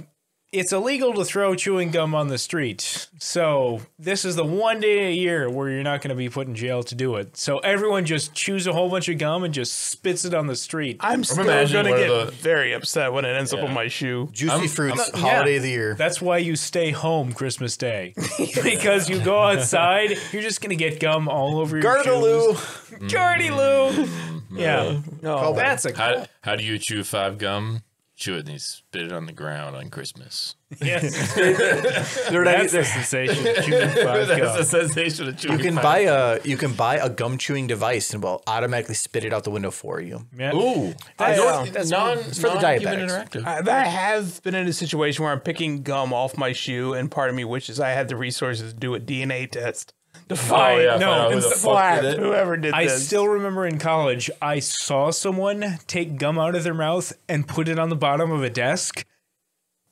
it's illegal to throw chewing gum on the street. So this is the one day a year where you're not going to be put in jail to do it. So everyone just chews a whole bunch of gum and just spits it on the street. I'm still gonna get the- very upset when it ends up on my shoe. Juicy fruits, Yeah. holiday of the year. That's why you stay home Christmas Day. because you go outside, you're just going to get gum all over your Gardaloo. shoes. Gardaloo. Yeah. No, That's a How, how do you chew five gum? Chew it and you spit it on the ground on Christmas. yes. They're That's the sensation of chewing five That's gum. the sensation of chewing you can five. buy a you can buy a gum chewing device and will automatically spit it out the window for you. Yeah. Ooh, I, uh, that's non, for the non-human diabetics. interactive. I, I have been in a situation where I'm picking gum off my shoe, and part of me wishes I had the resources to do a DNA test to oh, find yeah, no, find out who and the fuck slap did it. whoever did I this. still remember in college, I saw someone take gum out of their mouth and put it on the bottom of a desk.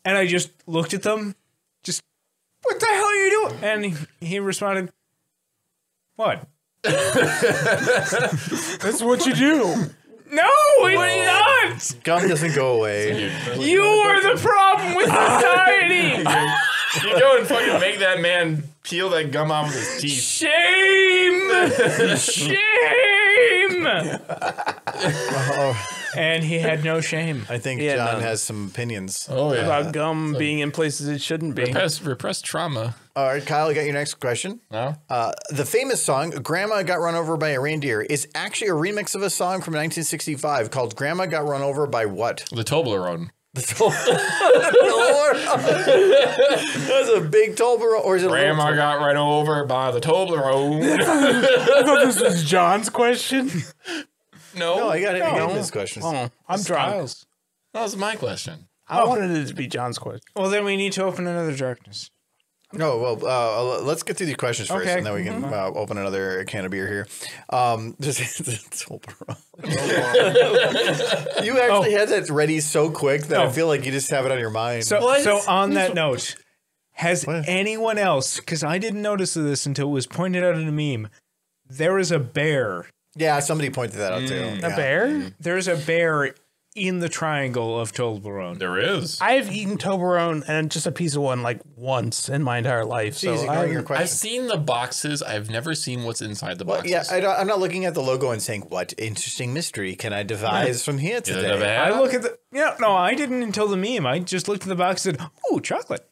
And I just looked at them, just, what the hell are you doing? And he, he responded, what? That's what you do. No, it's not. Gum doesn't go away. You are the problem with society! You go and fucking make that man peel that gum off with his teeth. Shame! Shame! Oh. and he had no shame. I think Yeah, John none. has some opinions. Oh yeah. About gum being in places it shouldn't be. Repressed, repressed trauma. All right, Kyle, you got your next question. No? Uh, the famous song "Grandma Got Run Over by a Reindeer" is actually a remix of a song from 1965 called "Grandma Got Run Over by What?" The Toblerone. The Toblerone. That's a big Toblerone, or is it a little Grandma got run over by the Toblerone. I thought this was John's question. no, No, I got it. I No. got his questions. Oh, I'm drunk. Styles. that was my question. I wanted it to be John's question. Well, then we need to open another darkness. No, well, uh, let's get through these questions first, Okay. and then we can uh, open another can of beer here. Um, just Toblerone. you actually had that ready so quick that I Oh. feel like you just have it on your mind. So, What? so on that note, has anyone else? Because I didn't notice this until it was pointed out in a meme. There is a bear. yeah, somebody pointed that out too. A Yeah. bear? There's a bear in the triangle of Toblerone. There is. I've eaten Toblerone and just a piece of one like once in my entire life. So Jeez, I, your question. I've seen the boxes. I've never seen what's inside the Well, boxes. yeah, I don't, I'm not looking at the logo and saying, "What interesting mystery can I devise from here today?" I look at the yeah no I didn't until the meme. I just looked at the box and said, "Ooh, chocolate."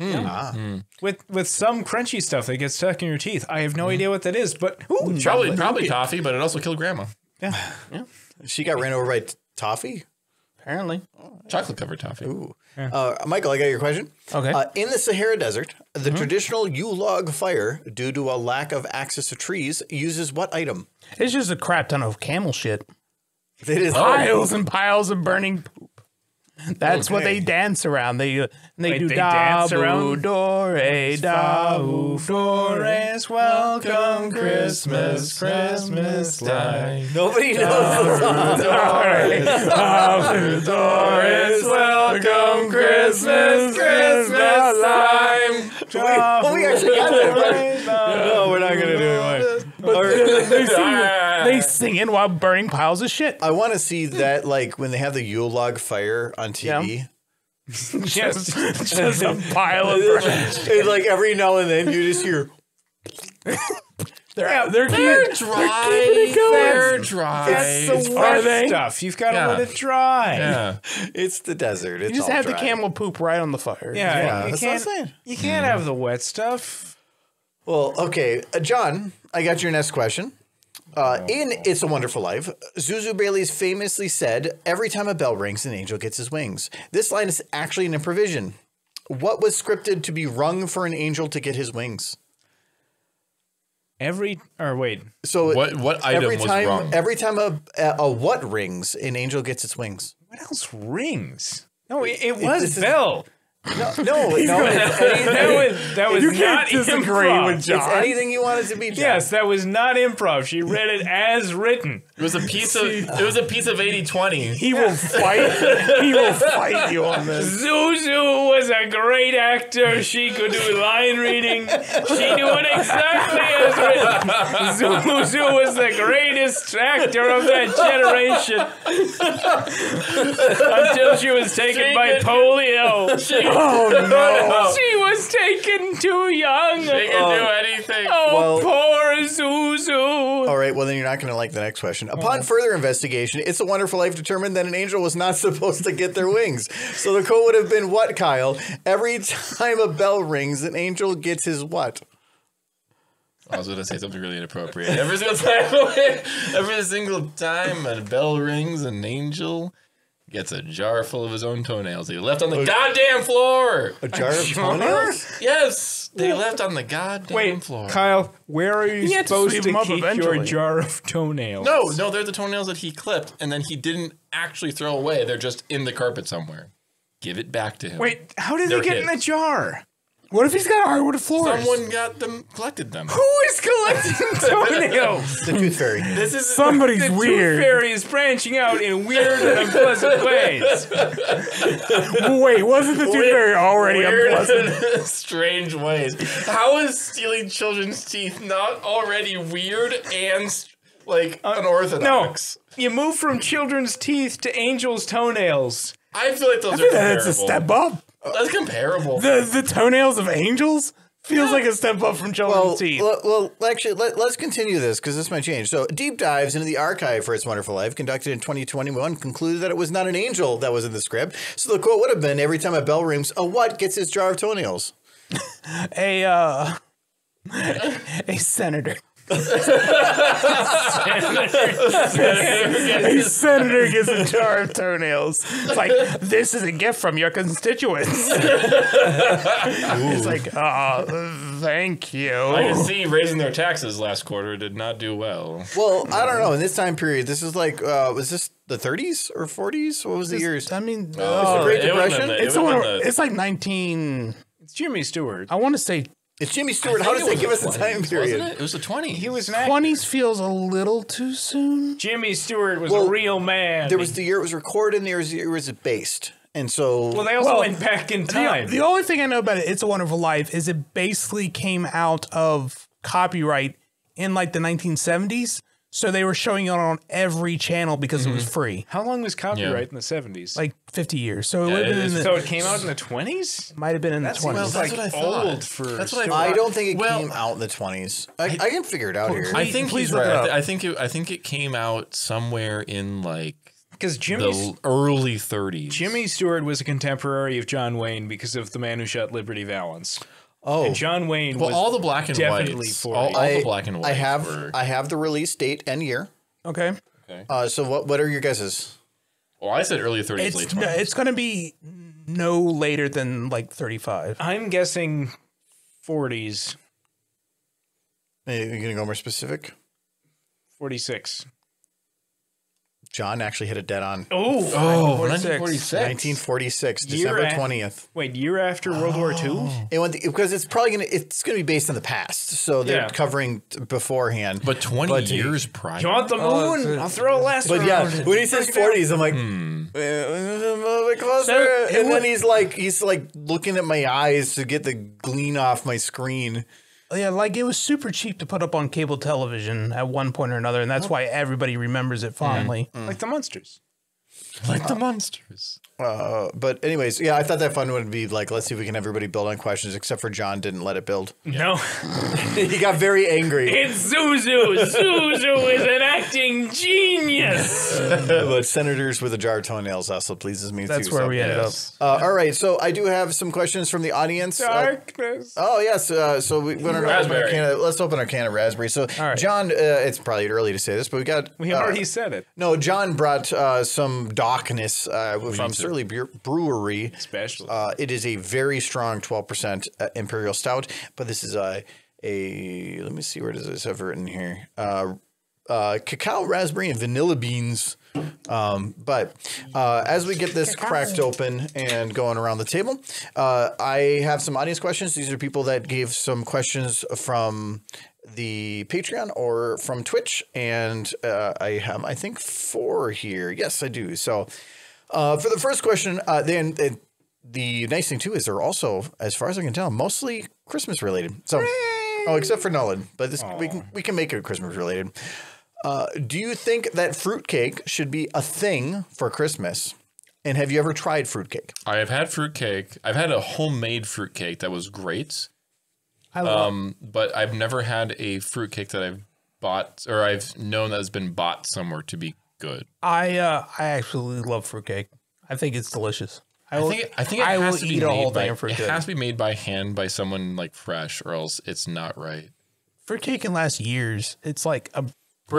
Ah. With with some crunchy stuff that gets stuck in your teeth. I have no idea what that is, but ooh, Probably, chocolate. probably toffee, but it also killed grandma. Yeah. yeah. She got ran over by t- toffee. apparently. Chocolate covered toffee. Ooh. Uh, Michael, I got your question. Okay. Uh, in the Sahara Desert, the Mm-hmm. traditional Yule log fire, due to a lack of access to trees, uses what item? It's just a crap ton of camel shit. It is Piles and piles of burning poop. That's what they dance around. They they Wait, do they da dance around? do re da do welcome Christmas, Christmas time. Nobody knows. Doris, welcome Christmas, Christmas time. we actually got that. but- No, we're not gonna do it. They sing, they sing it while burning piles of shit. I want to see that, like when they have the Yule log fire on TV. Just, just a pile of burning. It's like every now and then you just hear. They're, they're, They're keep- dry. it going. They're dry. That's the Are wet they? stuff. You've got to Yeah. let it dry. yeah. It's the desert. It's You just all have the camel poop right on the fire. Yeah, Yeah, you that's what I'm can't. saying. You can't have the wet stuff. Well, okay, uh, John, I got your next question. Uh, in It's a Wonderful Life, Zuzu Bailey's famously said, Every time a bell rings, an angel gets his wings. This line is actually an improvisation. What was scripted to be rung for an angel to get his wings? Every or wait, So What what item every was time, wrong? every time a, a, a what rings, an angel gets its wings. what else rings? No, it, it was this is- Bell. No, no, no it's, anything, That was that was You can't not disagree improv. with John. it's anything you wanted to be. John. Yes, that was not improv. She read it as written. It was a piece of it was a piece of 80-20. He will fight. he will fight you on this. Zuzu was a great actor. She could do line reading. She knew it exactly as written. Zuzu was the greatest actor of that generation. Until she was taken by polio. She Oh, could She was taken too young. They can do oh. anything. Oh, Well- poor Zuzu. All right, well, then you're not going to like the next question. Oh, Upon further investigation, It's a Wonderful Life determined that an angel was not supposed to get their wings. So the quote would have been what, Kyle? Every time a bell rings, an angel gets his what? I was going to say something really inappropriate. Every single time, every single time a bell rings, an angel gets a jar full of his own toenails. They left on the goddamn floor. A jar of toenails? Yes, they left on the goddamn Wait, floor. Kyle, where are you He had to supposed sweep to, 'em up keep your eventually. jar of toenails? No, no, they're the toenails that he clipped, and then he didn't actually throw away. They're just in the carpet somewhere. Give it back to him. Wait, how did They're they get in the jar? What if he's got hardwood floors? someone got them, collected them. Who is collecting toenails? The Tooth Fairy. This is Somebody's the weird. tooth fairy is branching out in weird and unpleasant ways. Wait, wasn't the tooth fairy already unpleasant? weird, strange ways. How is stealing children's teeth not already weird and like uh, No, unorthodox? you move from children's teeth to angels' toenails. I feel like those are That's comparable. a step up. That's comparable. The the toenails of angels feels like a step up from children's Well, teeth. well, well, actually, let, us continue this because this might change. So, deep dives into the archive for It's Wonderful Life conducted in 2021 concluded that it was not an angel that was in the script. So, the quote would have been every time a bell rings, a what gets his jar of toenails? a uh, a senator. A senator gets a jar of toenails. It's like this is a gift from your constituents. it's like, uh, thank you. I can see raising their taxes last quarter did not do well. Well, I don't know. In this time period, this is like, uh, was this the 30s or 40s? What was the years? I mean, the uh, Great it Depression? been the- it it's, the would've one, been the- it's like nineteen. It's Jimmy Stewart. I want to say It's Jimmy Stewart. How I does think that give us was a time period? Wasn't it? it was the 20s. He was an actor. twenties feels a little too soon. Jimmy Stewart was Well, a real man. There was the year it was recorded and there was the year it was based. And so, well, they also Well, went back in The, time. the only thing I know about it, It's a Wonderful Life, is it basically came out of copyright in like the 1970s. So they were showing it on every channel because it was mm-hmm. free, How long was copyright in the 70s? like 50 years. So it Yeah, would have it been in is- the, so it came out in the 20s? might have been in the 20s. seems that's like what I thought. old for That's what I thought. I don't think it Well, came out in the 20s. I, I, can figure it out here. I think Please he's look it right. I, up. th- I think it, I think it came out somewhere in like Because the Jimmy, l- early 30s. Jimmy Stewart was a contemporary of John Wayne because of The Man Who Shot Liberty Valance. Oh, And John Wayne Well, was all the black and definitely whites, for all, all I, the black and whites. I have Were, I have the release date and year. okay. Uh, so what what are your guesses? well, I said early 30s, late It's, 20s. no, it's going to be no later than like 35. I'm guessing 40s, Are you gonna go more specific? 46. John actually hit it dead on. Oh, oh, 1946. 1946, Year December at- 20th. wait, year after World War II? It went because it's probably gonna it's gonna be based on the past, so they're Yeah. covering t- beforehand. But 20 But- years prior. You want the Oh, moon? it's- I'll throw a last But yeah, round. when he says 40s, I'm like, Hmm. "Uh, a little bit closer. So, it and then would- he's like, he's like looking at my eyes to get the gleam off my screen. Yeah, like it was super cheap to put up on cable television at one point or another, and that's oh. why everybody remembers it fondly. Mm. Mm. Like the monsters. like the monsters. Uh, but anyways, yeah, I thought that fun would be like, let's see if we can everybody build on questions, except for John didn't let it build. No. he got very angry. It's Zuzu. Zuzu is an acting genius. but senators with a jar of toenails also pleases me That's too. where so- we ended Yes. Uh, all right, so I do have some questions from the audience. Uh, Darkness. Oh yes, uh, so we we're gonna open our can of, let's open our can of raspberry. So right. John, uh, it's probably early to say this, but we got we uh, already said it. no. John brought uh, some darkness uh, from Surly Beer- Brewery. Especially. Uh, it is a very strong 12% uh, imperial stout, but this is a a let me see where does this have written here. Uh, uh, cacao, raspberry, and vanilla beans. Um, but uh, as we get this cracked open and going around the table, uh, I have some audience questions. These are people that gave some questions from the Patreon or from Twitch, and uh, I have I think four here. Yes, I do. So uh, for the first question, uh, then uh, the nice thing too is they're also, as far as I can tell, mostly Christmas related. So, oh, except for Nolan, but this we can we can make it Christmas related. Uh, do you think that fruitcake should be a thing for Christmas? And have you ever tried fruitcake? I have had fruitcake. I've had a homemade fruitcake that was great. I love Um, but I've never had a fruitcake that I've bought or I've known that has been bought somewhere to be good. I uh, I absolutely love fruitcake. I think it's delicious. I, I think I think it I has will to be eat a made whole by, thing of It fruitcake. has to be made by hand by someone like fresh, or else it's not right. fruitcake can last years. It's like a brick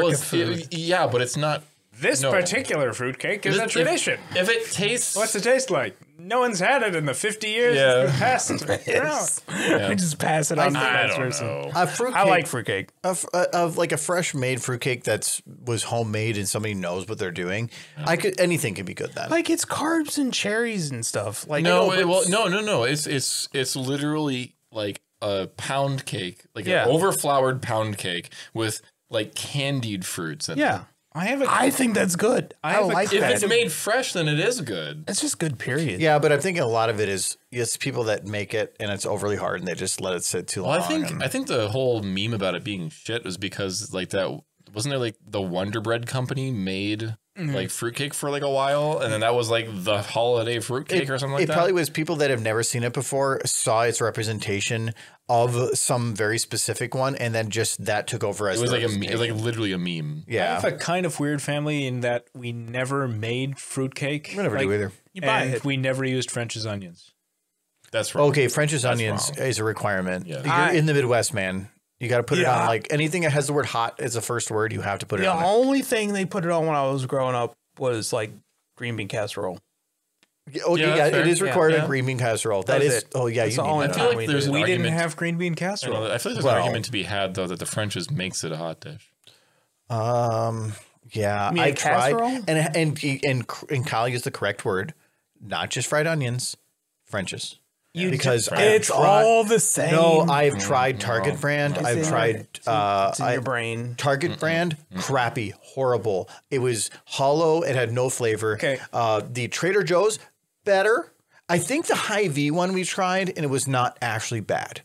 Well, of food. it- yeah, but it's not. This No. particular fruitcake is a if- tradition. If, it tastes, What's it taste like? No one's had it in the 50 years Yeah. it's been passed around. We just pass it on to the I next don't person. know. A fruitcake. I like fruitcake. of, uh, of like a fresh made fruitcake that's was homemade and somebody knows what they're doing. I could anything can be good then. Like it's carbs and cherries and stuff. Like No, it, well, no, no, no. It's it's it's literally like a pound cake, like Yeah. an overfloured pound cake with like candied fruits. In yeah, I have a I think that's good. I, have a- like If that. it's made fresh, then it is good. it's just good. Period. yeah, but I'm thinking a lot of it is it's people that make it and it's overly hard and they just let it sit too Well, long. I think and- I think the whole meme about it being shit was because like that wasn't there like the Wonder Bread company made Mm-hmm. like fruitcake for like a while, and then that was like the holiday fruitcake or something like it that. probably was people that have never seen it before saw its representation of some very specific one, and then just that took over as it was like a it was like literally a meme. Yeah, I yeah. have a kind of weird family in that we never made fruitcake. We never like, do either. You buy and it. we never used French's onions. That's right. Okay, French's onions wrong. is a requirement. Yeah. You're I- in the Midwest, man. You got to put it on like anything that has the word "hot" as the first word. You have to put it The on. it. only thing they put it on when I was growing up was like green bean casserole. Oh Yeah, yeah, that's it fair. is Yeah, required yeah. in green bean casserole. That That's is. Oh yeah, That's you the need. I feel like we there's did. an We didn't argument. have green bean I, casserole. know, I feel like there's Well- an argument to be had though that the French's makes it a hot dish. Um. Yeah, mean I a tried, casserole? and and and and Kyle used the correct word, not just fried onions, French's. You because fried- I've It's tried- all the same. No, I've tried Target brand. It's I've in- tried it's in- uh, it's in I- your brain. Target brand, crappy, horrible. It was hollow. It had no flavor. Okay. Uh, the Trader Joe's, better. I think the Hy-Vee one we tried, and it was not actually bad.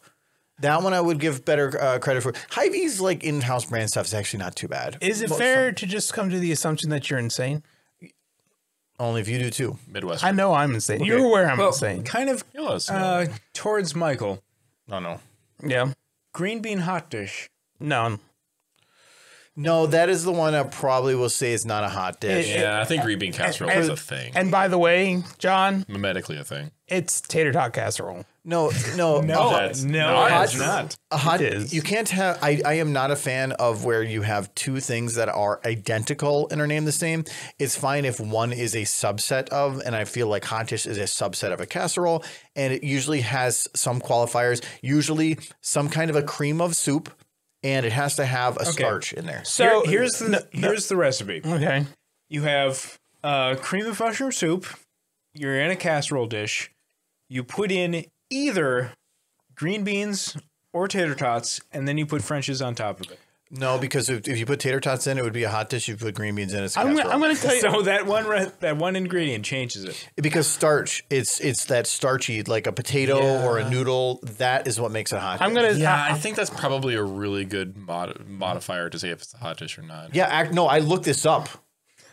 That one I would give better uh, credit for. Hy-Vee's like in-house brand stuff is actually not too bad. Is it fair to just come to the assumption that you're insane? Only if you do too. Midwest. I know I'm insane. You're aware I'm well, insane. kind of You'll us uh, towards Michael. No, no. Yeah. Green bean hot dish. No. No, that is the one I probably will say is not a hot dish. yeah, I think green bean casserole is a thing. And by the way, John, Medically a thing. it's tater tot casserole. No, no, No, oh, that's no, not. it's not. A hot, It is. You can't have. I, I am not a fan of where you have two things that are identical and are named the same. It's fine if one is a subset of, and I feel like hot dish is a subset of a casserole, and it usually has some qualifiers. Usually, some kind of a cream of soup, and it has to have a starch in there. So Here- here's the here's the recipe. okay. You have uh, cream of mushroom soup. You're in a casserole dish. You put in either green beans or tater tots, and then you put French's on top of it. No, because if, if you put tater tots in, it would be a hot dish. If you put green beans in, it's a I'm gonna, I'm gonna tell you. So that one re- that one ingredient changes it. because starch, it's it's that starchy, like a potato or a noodle. That is what makes it hot. I'm gonna. Yeah, I, I think that's probably a really good mod- modifier to say if it's a hot dish or not. Yeah, act, no, I looked this up.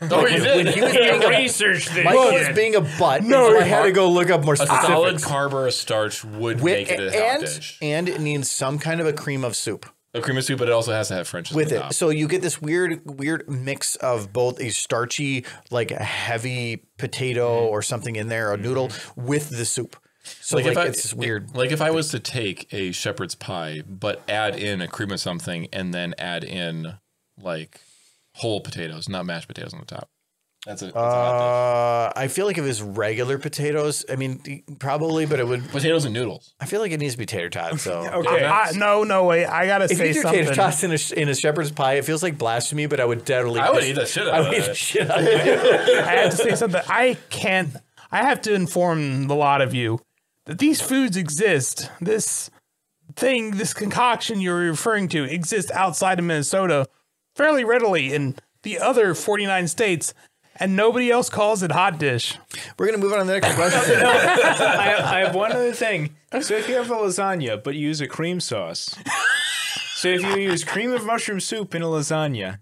Oh, you When did. he was being a, Research this. Michael was being a butt, No, so I had to go look up more A solid specifics. carb or a starch would With, make it a hot and dish. and it needs some kind of a cream of soup A cream of soup, but it also has to have French with it. top. So you get this weird weird mix of both a starchy, like a heavy potato mm-hmm. or something in there, a noodle mm-hmm. with the soup. So like, if I, it's weird. Like if I was to take a shepherd's pie, but add in a cream of something, and then add in like whole potatoes, not mashed potatoes on the top. That's a, that's Uh, I feel like if it's regular potatoes, I mean, probably, but it would. Potatoes and noodles. I feel like it needs to be tater tots. So Okay. I, no, no, way. I gotta if say you do something. tater tots in a, in a shepherd's pie, it feels like blasphemy. But I would definitely. I would eat the shit out I would eat the shit out of it. I have to say something. I can't. I have to inform the lot of you that these foods exist. This thing, this concoction you're referring to, exists outside of Minnesota fairly readily in the other 49 states, and nobody else calls it hot dish. We're gonna move on to the next question. I, I have one other thing. So if you have a lasagna, but you use a cream sauce. So if you use cream of mushroom soup in a lasagna,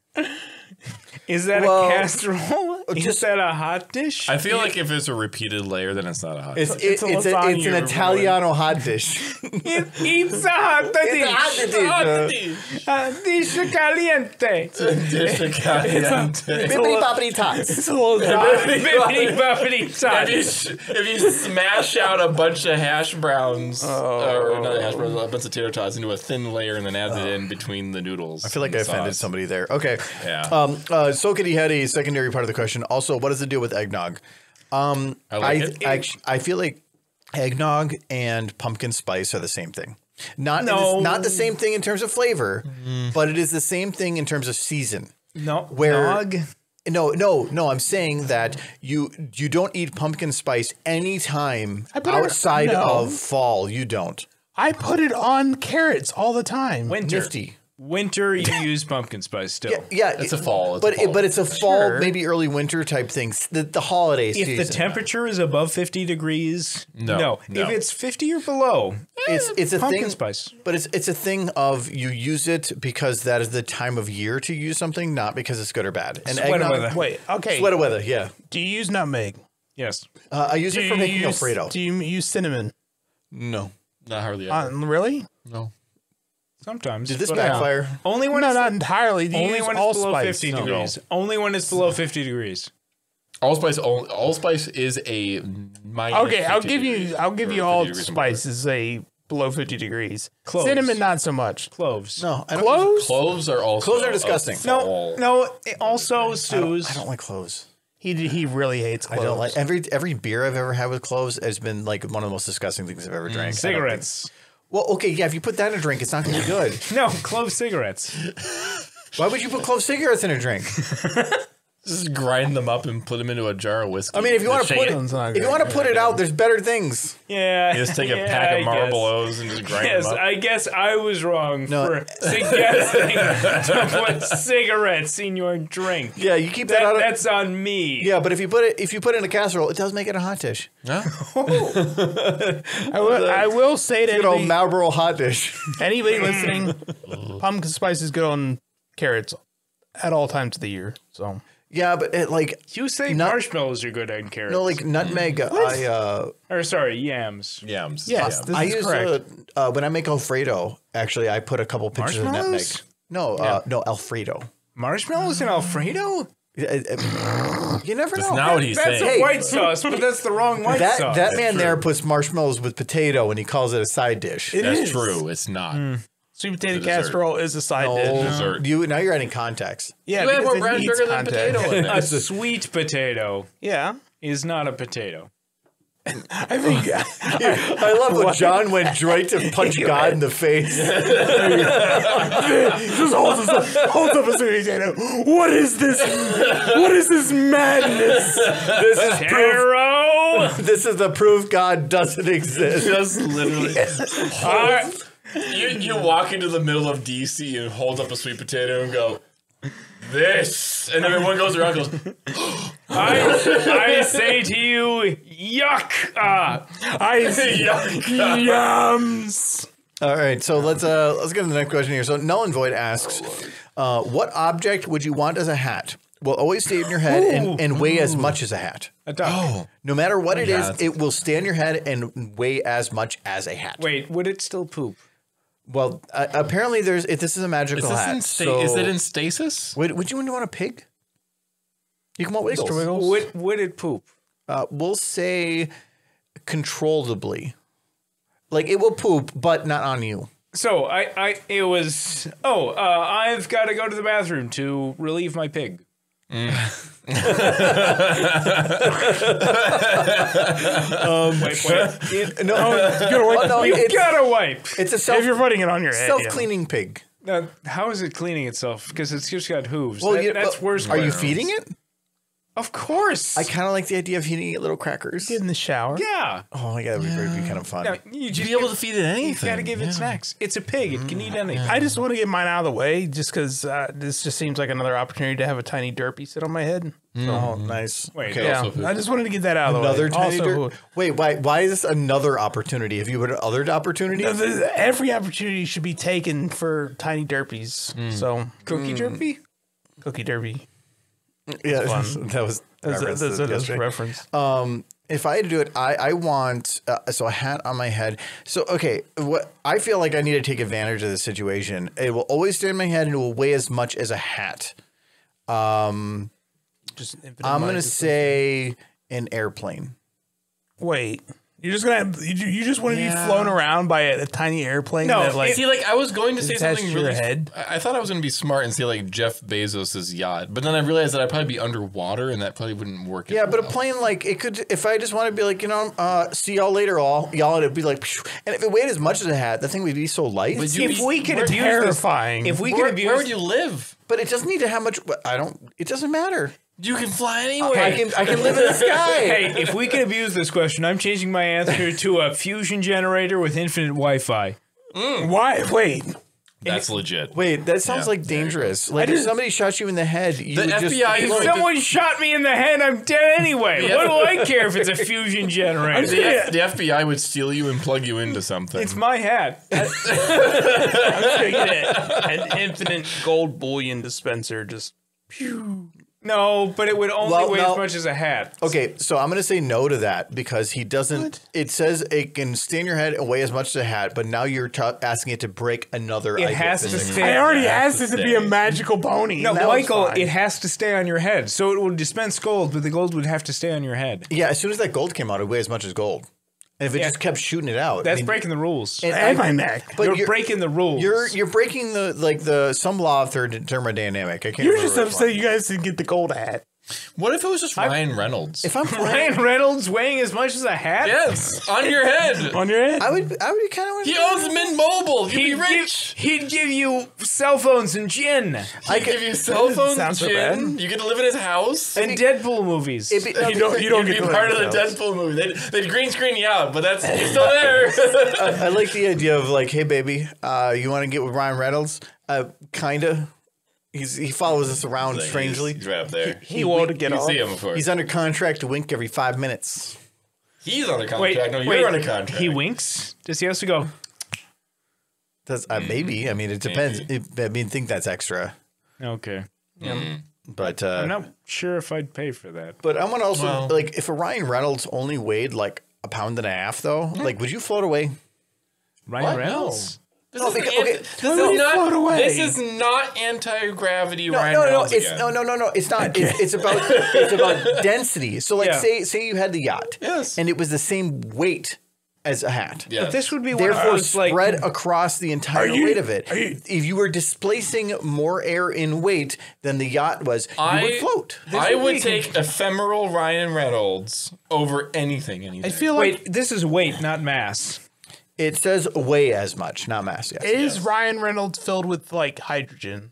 is that Well- a casserole Is that a hot dish? I feel like if it's a repeated layer, then it's not a hot. It's, dish. it, It's a it's, a, it's an everyone. Italiano hot dish. it, it's a hot dish. A dish caliente. dish of caliente. Bippity boppity tots. It's a lasagna. Bippity boppity If you, if you smash out a bunch of hash browns, or not hash browns, a bunch of tater tots into a thin layer and then add it in between the noodles. I feel like I offended somebody there. Okay. Yeah. Um, uh, Sokity had a secondary part of the question. Also, what does it do with eggnog? Um, I like I, it. actu- I feel like eggnog and pumpkin spice are the same thing. Not No. it's not the same thing in terms of flavor, but it is the same thing in terms of season. No, Where- nog. No, no, no. I'm saying that you you don't eat pumpkin spice anytime put it- outside no. of fall. You don't. I put it on carrots all the time. Winter. Nifty. Winter, you use pumpkin spice still. Yeah, yeah. It's a fall, it's but a fall. It, but it's a fall, Sure. maybe early winter type thing. The the holidays. If the temperature is above 50 degrees, No, no. If it's 50 or below, it's it's a pumpkin thing. spice. But it's it's a thing of you use it because that is the time of year to use something, not because it's good or bad. And Sweater eggnog- weather. Wait, okay. Sweater weather, yeah. Do you use nutmeg? Yes. Uh, I use Do it for making use, Alfredo. Do you use cinnamon? no. Not hardly Uh, really? no. Sometimes. Did this but backfire? Only when No, it's not entirely. Do you only use when it's below 50 No. degrees. Only when it's below 50 degrees. Allspice. all- Allspice is a minus Okay, I'll 50 give you. I'll give you 50 all degrees and spices a below fifty degrees. Cloves. Cinnamon, not so much. Cloves. No, I don't. Cloves? Cloves are also Cloves are disgusting. No, no. it also stews. I don't like cloves. He he really hates I don't like every every beer I've ever had with cloves has been like one of the most disgusting things I've ever drank. I don't cigarettes. Well, okay, yeah. If you put that in a drink, it's not going to be good. No, clove cigarettes. Why would you put clove cigarettes in a drink? Just grind them up and put them into a jar of whiskey. I mean, if you want to Just put shake it, Sounds not if you great. want to put it out, there's better things. Yeah. You just take a yeah, pack I of guess. Marlboros and just grind Yes, them up. I guess I was wrong No. for suggesting to put cigarettes in your drink. Yeah, you keep that, That, out. Of, that's on me. yeah, but if you put it if you put it in a casserole, it does make it a hot dish. I will, I will say to Good old anybody, Marlboro hot dish. anybody listening, pumpkin spice is good on carrots at all times of the year. So yeah, but it, like You say Nut- marshmallows are good on carrots. no, like nutmeg. I uh, or sorry, yams. Yams. yes, Yeah. this I is use correct. uh, uh, when I make Alfredo. Actually, I put a couple pictures of nutmeg. Marshmallows? No, uh, no Alfredo. Marshmallows and Alfredo? It- it- you never know. Not what he's That's saying. a white sauce, but that's the wrong white that sauce. that man there puts marshmallows with potato and he calls it a side dish. It That's is. true. It's not. Sweet potato It's a dessert. casserole is a side dish. Dessert. you now you're adding context. Yeah, You have because more it brown needs sugar than context. potato in a sweet potato Yeah, is not a potato. I think I love when John went right to punch God in the face. just holds up, holds up a sweet potato. What is this? What is this madness? This is proof. Arrow! This is the proof God doesn't exist. Just literally. I, you, you walk into the middle of DC and hold up a sweet potato and go, this. And everyone goes around and goes, I, I say to you, yuck! Ah, I yuck yums. All right, so let's uh let's get to the next question here. So Null and Void asks, uh, what object would you want as a hat? Will always stay in your head and, and weigh as much as a hat. a duck. No matter what it is, God. it will stay in your head and weigh as much as a hat. Wait, would it still poop? Well, uh, apparently there's if this is a is, magical this hat. in sta- so- is it in stasis? Would, would you want to want a pig? You can want wiggles. Wiggles? Would, would it poop? Uh, we'll say controllably. Like it will poop, but not on you. So I, I, it was. Oh, uh, I've got to go to the bathroom to relieve my pig. um, wait, wait. No, oh, no, You it's, gotta wipe. it's a self. If self you're putting it on your head, yeah. self-cleaning pig. Now, how is it cleaning itself? Because it's just got hooves. Well, That- you, that's well, worse. Are you than- feeding it? Of course. I kind of like the idea of feeding it little crackers. Get in the shower. yeah. Oh my god, that'd be, that'd be kind of fun. Now, you just You'd be able to feed it anything. You gotta give it snacks. It's a pig. It can eat mm, anything. I just want to get mine out of the way, just because uh, this just seems like another opportunity to have a tiny derpy sit on my head. Oh, mm. nice. Wait, okay. Yeah, I just wanted to get that out of the Another way. tiny Also, dirt. Wait, why? Why is this another opportunity? Have you had other opportunities? th- every opportunity should be taken for tiny derpies. Mm. So Cookie derpy? cookie derpy. Yeah, fun. that was That's, referenced that's, that's, a reference. Um, if I had to do it, I I want uh, so a hat on my head. So okay, what I feel like I need to take advantage of the situation. It will always stay in my head and it will weigh as much as a hat. Just infinite I'm gonna to- say an airplane. wait. You're just gonna have, you, you just want to Yeah. be flown around by a, a tiny airplane No, that like See, like I was going to say attached something to your really. head? I I thought I was going to be smart and say like Jeff Bezos's yacht, but then I realized that I'd probably be underwater and that probably wouldn't work. as Yeah, but a well. plane like it could. If I just want to be like you know, uh, see y'all later, all y'all, and it'd be like, phew. and if it weighed as much as a hat, the thing would be so light. But you- if we could We're abuse terrifying. this, if we where, could abuse, where would you live? But it doesn't need to have much. I don't. It doesn't matter. You can fly anywhere. I can. I can live in the sky. hey, if we can abuse this question, I'm changing my answer to a fusion generator with infinite Wi-Fi. Mm. why? Wait, That's legit. Wait, that sounds Yeah, like dangerous. Like if somebody shot you in the head, you The would just FBI is If like someone shot me in the head, I'm dead anyway. Yeah. What do I care if it's a fusion generator? the, F- the FBI would steal you and plug you into something. It's my hat. I'm gonna an infinite gold bullion dispenser. Just No, but it would only Well, weigh no. as much as a hat. Okay, so I'm gonna say no to that because he doesn't. It says it can stay in your head and weigh as much as a hat, but now you're t- asking it to break another. It idea has to stay. I already Yeah, asked it that's to the be a thing. magical pony. No, That Michael, it has to stay on your head. So it will dispense gold, but the gold would have to stay on your head. Yeah, as soon as that gold came out, it weighed as much as gold, and if it Yeah. just kept shooting it out, I That's mean, breaking the rules. and and I- my neck. But you're, you're, breaking the rules. you're you're breaking the like the some law of third thermodynamic. I can't. You're just upset you guys didn't get the gold hat. What if it was just Ryan Reynolds? If I'm playing, Ryan Reynolds weighing as much as a hat. yes, on your head. On your head. I would I would kind of want He owns Mint Mobile. He'd, He'd be rich. give, he'd give you cell phones and gin I give you cell phones, sound so gin. You get to live in his house. and Deadpool movies. It'd be, you don't. You don't You'd get be to part of live the in house. Deadpool movie. They'd, they'd green screen you out, but that's you're still there. I like the idea of like, hey baby, uh, you want to get with Ryan Reynolds? Uh, kinda. He's he follows us around strangely. He's right up there. He won't get You off. see him before. He's under contract to wink every five minutes. He's under contract. wait, no, you're wait, on a contract. He winks. Does he have to go? Does uh, maybe. I mean, it depends. It, I mean, think that's extra, Okay. Yeah, but I'm uh, not sure if I'd pay for that. but I want to also Well- like if a Ryan Reynolds only weighed like a pound and a half, though, like would you float away? Ryan What? Reynolds. This, No, is, because- an- okay, this would is not. This is not anti gravity. No, Ryan no, no, no. It's again. no, no, no, no. It's not. It's, it's about it's about density. So like, Yeah. say say you had the yacht, Yes. and it was the same weight as a hat. Yeah. But this would be Therefore, those like spread across the entire you- weight of it. you- if you were displacing more air in weight than the yacht was, you I would float. I would would be- take ephemeral Ryan Reynolds over anything. Anything. I feel like Wait, this is weight, not mass. It says weigh as much, not mass. Yes. is Ryan Reynolds filled with like hydrogen?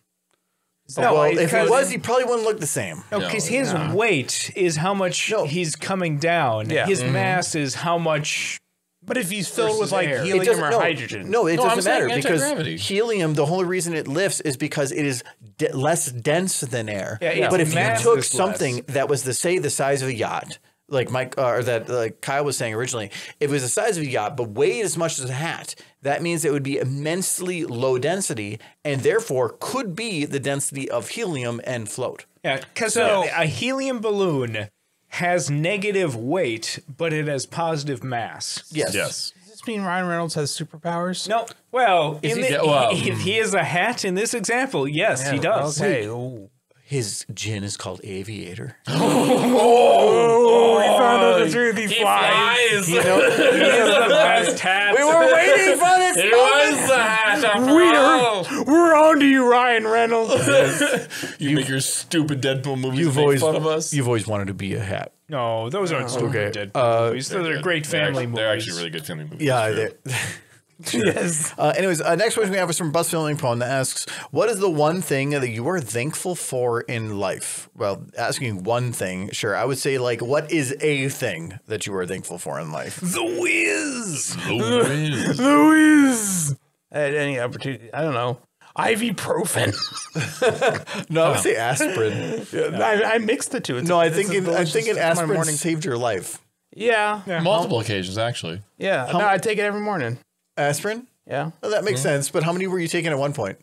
No, well, I- if he because- was, he probably wouldn't look the same. No, because his weight is how much he's coming down. Yeah. His Mm-hmm. mass is how much. But if he's filled with Versus like air. It helium or no, hydrogen, No, it No, I'm doesn't matter because anti-gravity. helium. The whole reason it lifts is because it is de- less dense than air. Yeah, yeah. But if you Mass took is something less. that was the say the size of a yacht, like Mike uh, or that like Kyle was saying originally, if it was the size of a yacht but weighed as much as a hat, that means it would be immensely low density and therefore could be the density of helium and float. Yeah, because So- a, a helium balloon has negative weight, but it has positive mass. Yes. yes. does this mean Ryan Reynolds has superpowers? No, well, in he- the- yeah, well, if he is a hat in this example, yes, he does. Okay. Ooh. His gin is called Aviator. Oh, we found out the truth. He, He flies. flies. He is the best hat. We were waiting for this. It was the hat. We're, we're on to you, Ryan Reynolds. You make your stupid Deadpool movies You've make always fun of us. You've always wanted to be a hat. No, those aren't stupid Okay, dead uh, movies. Those are great They're family actually, movies. They're actually really good family movies. Yeah. True. they're- yes. Uh, anyways, uh, next question we have is from Bus Filming Poem that asks, "What is the one thing that you are thankful for in life?" Well, asking one thing, sure. I would say like, what is a thing that you are thankful for in life? The whiz. The whiz. the whiz. At any opportunity, I don't know. Ibuprofen. No, I would say aspirin. I, I mixed the two. It's No, I think it, I think an aspirin morning. saved your life. Yeah, yeah. Multiple occasions, actually. Yeah. No, I take it every morning. Aspirin? Yeah. Well, that makes hmm? sense. But how many were you taking at one point?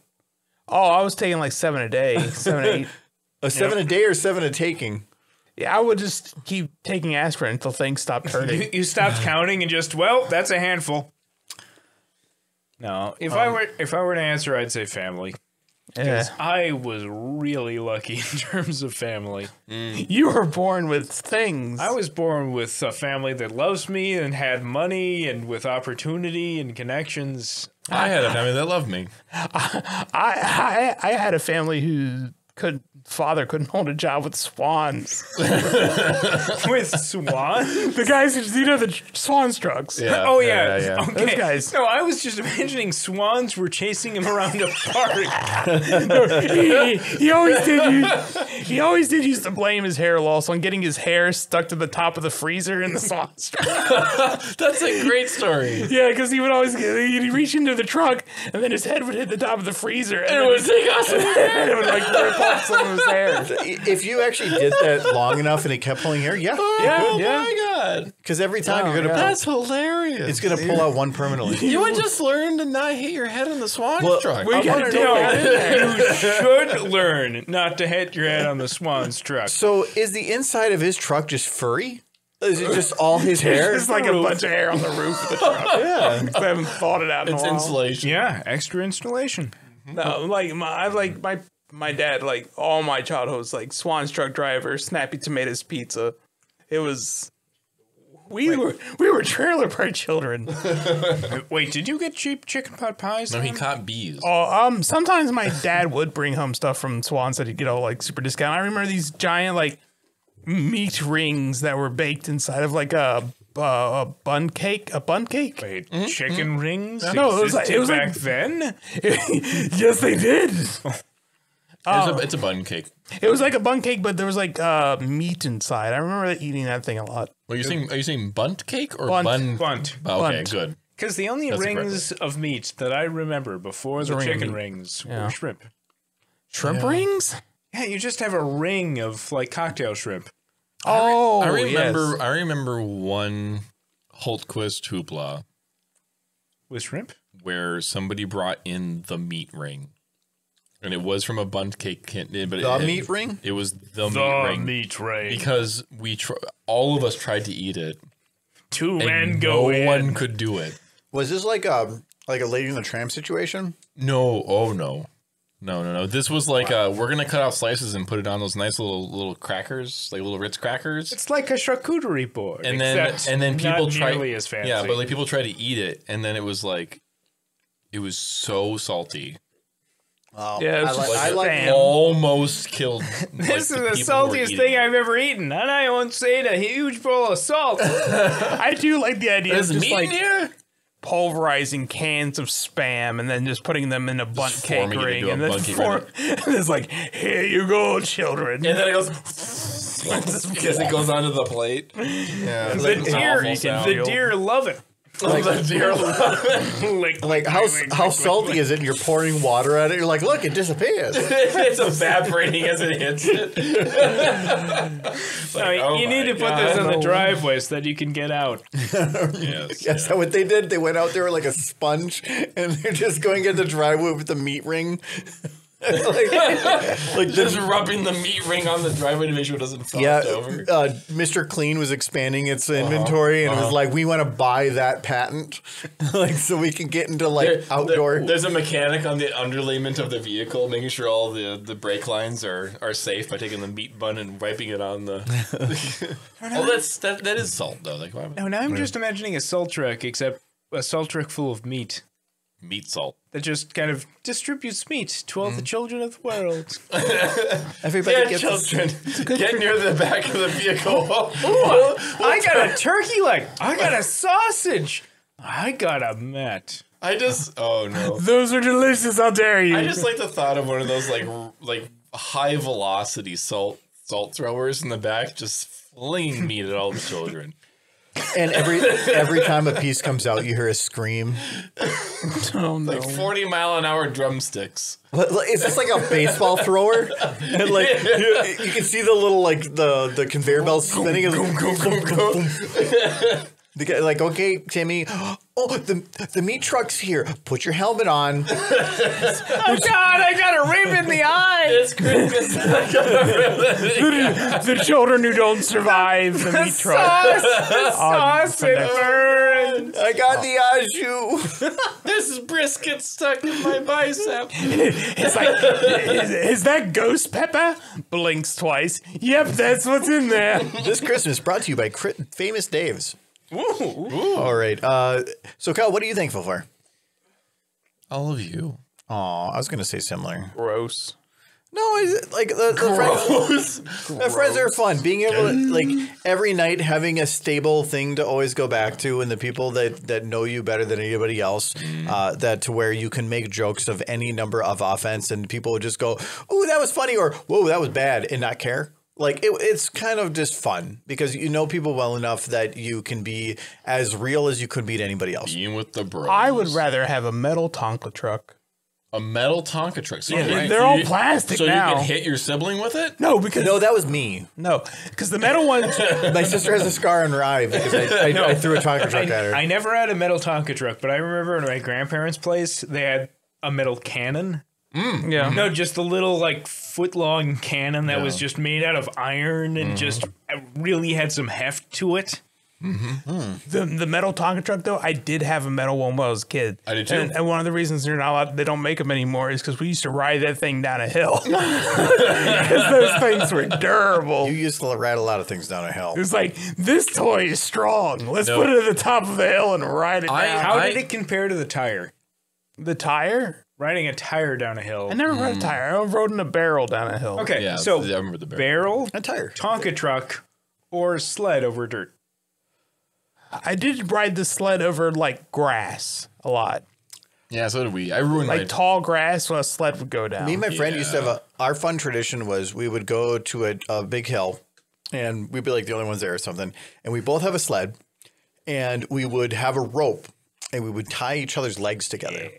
Oh, I was taking like seven a day, seven, eight. A seven a day or seven a taking? Yeah, I would just keep taking aspirin until things stopped hurting. You, you stopped counting and just well, that's a handful. No, if I um, were if I were to answer, I'd say family. Yeah. I was really lucky in terms of family. Mm. You were born with things. I was born with a family that loves me and had money and with opportunity and connections. I had a family that loved me. I, I I had a family who could father couldn't hold a job with Schwan's. with Schwan. the guys, you know the Schwan's trugs. Yeah. Oh yeah, yeah. okay. Those guys. No, I was just imagining swans were chasing him around a park. he, he always did use, he always did used to blame his hair loss on getting his hair stuck to the top of the freezer in the Schwan truck. That's a great story. Yeah, because he would always get, he'd reach into the truck and then his head would hit the top of the freezer and, It then would his take us. head would like rip off some of his hair. If you actually did that long enough and it kept pulling hair, yeah. Yeah, Oh yeah. my god, Because every time oh, you're gonna, yeah. pull, that's hilarious. it's gonna pull out one permanently. you would just learn to not hit your head on the Schwan Well, truck. We gotta wanna do know- it. you should learn not to hit your head on the Schwan's truck. So is the inside of his truck just furry? Is it just all his hair? There's like a bunch of hair on the roof of the truck. yeah. I haven't thought it out in it's a while. insulation. Yeah, extra insulation. No, like my I like my my dad like all my childhood was like Schwan's truck driver, Snappy Tomatoes Pizza. It was we were we were trailer park children. Wait, did you get cheap chicken pot pies? No, he caught bees. Oh, um, sometimes my dad would bring home stuff from Schwan's that he'd get all like super discount. I remember these giant like meat rings that were baked inside of like a uh, a bun cake, a bun cake. Wait, chicken rings? No, it was like- it existed was like- back then. yes, they did. it's, Oh. a, it's a bun cake. It was like a bun cake, but there was like uh, meat inside. I remember eating that thing a lot. Well, you're saying are you saying bunt cake or Bunt. bun? Bunt. Oh, okay, Bunt. good. Because the only That's the correct rings of meat that I remember before the ring of chicken meat. rings Yeah. were shrimp. Shrimp rings? Yeah, you just have a ring of like cocktail shrimp. Oh, I remember. yes. I remember one Holtquist hoopla With shrimp? where somebody brought in the meat ring, and it was from a bunt cake kit. But The it, meat ring? It was the, meat ring meat ring. because we tr- all of us tried to eat it, Two and men go no in. one could do it. Was this like a like a lady in the tram situation? No, oh no. No, no, no. This was like uh, we're gonna cut out slices and put it on those nice little little crackers, like little Ritz crackers. It's like a charcuterie board. and then and then people try as fancy. yeah but like people try to eat it and then it was like it was so salty Oh, Yeah, it's I, like, I like almost killed like, this is the the people who were saltiest thing. I've ever eaten, and I once ate a huge bowl of salt. I do like the idea of There's just like here pulverizing cans of spam and then just putting them in a bunt cake ring and then bunt and it's like here you go children and then it goes because it goes onto the plate yeah. the like, deer, the deer love it. The deer like, like how how salty is it? And you're pouring water at it. You're like, look, it disappears. it's evaporating as it hits it No, you oh you need to put this God. in the driveway so that you can get out. yes That's how what they did. They went out there like a sponge, and they're just going in the driveway with the meat ring. Like, like just the, rubbing the meat ring on the driveway to make sure it doesn't fall yeah, over uh, Mr. Clean was expanding its inventory, and it was like, we want to buy that patent, like so we can get into like There- outdoor. there- there's a mechanic on the underlayment of the vehicle, making sure all the, the brake lines are, are safe by taking the meat bun and wiping it on the. oh, that's that that is salt though. Like why would- No, now I'm just imagining a salt truck, except a salt truck full of meat meat salt. that just kind of distributes meat to all the children of the world. Everybody Yeah, gets children, get near the back of the vehicle. I got a turkey leg. I got a sausage. I got a mat. I just oh no. those are delicious how dare you I just like the thought of one of those like like high velocity salt salt throwers in the back, just flinging meat at all the children. And every every time a piece comes out, you hear a scream. oh no Like forty mile an hour drumsticks. What- like, Is this like a baseball thrower? And like you, you can see the little like the the conveyor belt spinning. It's like, The guy like, okay, Timmy. Oh, the the meat truck's here. Put your helmet on. Oh God, I got a rape in the eye. It's Christmas. the children who don't survive the meat truck. Sauce it burns. I got the au jus. This brisket stuck in my bicep. It's like, is, is that ghost pepper? Blinks twice. Yep, that's what's in there. this Christmas brought to you by Cri- Famous Dave's. All right. Uh, so, Kyle, what are you thankful for? All of you. Oh, I was going to say similar. Gross. No, it's like the, the friends, the friends are fun. Being able to like every night having a stable thing to always go back to, and the people that that know you better than anybody else, uh, that to where you can make jokes of any number of offense, and people would just go, "Ooh, that was funny," or "Whoa, that was bad," and not care. Like it, it's kind of just fun because you know people well enough that you can be as real as you could be to anybody else. Being with the bros. I would rather have a metal Tonka truck. a metal Tonka truck. So Yeah, can- they're so all you- plastic So now. you can hit your sibling with it. No, because No, that was me. no, because the metal one. My sister has a scar on her eye because I, I, I threw a Tonka truck at her. I never had a metal Tonka truck, but I remember at my grandparents' place they had a metal cannon. Mm. yeah. No, just a little like foot long cannon that was just made out of iron and mm-hmm. just uh, really had some heft to it. Mm-hmm. Hmm. The, the metal Tonka truck though, I did have a metal one when I was a kid. I did too. And, and one of the reasons they're not allowed, they don't make them anymore is because we used to ride that thing down a hill. Because those things were durable. You used to ride a lot of things down a hill. It was like this toy is strong. Let's No. put it at the top of the hill and ride it I- down. How I- did it compare to the tire? the tire? Riding a tire down a hill. I never rode a mm. tire. I rode in a barrel down a hill. Okay, Yeah, so I remember the barrel. barrel, A tire. Tonka truck, or sled over dirt. I did ride the sled over like grass a lot. Yeah, so did we. I ruined Like my. tall grass when a sled would go down. Me and my friend used to have a. Our fun tradition was we would go to a, a big hill, and we'd be like the only ones there or something. And we both have a sled, and we would have a rope, and we would tie each other's legs together.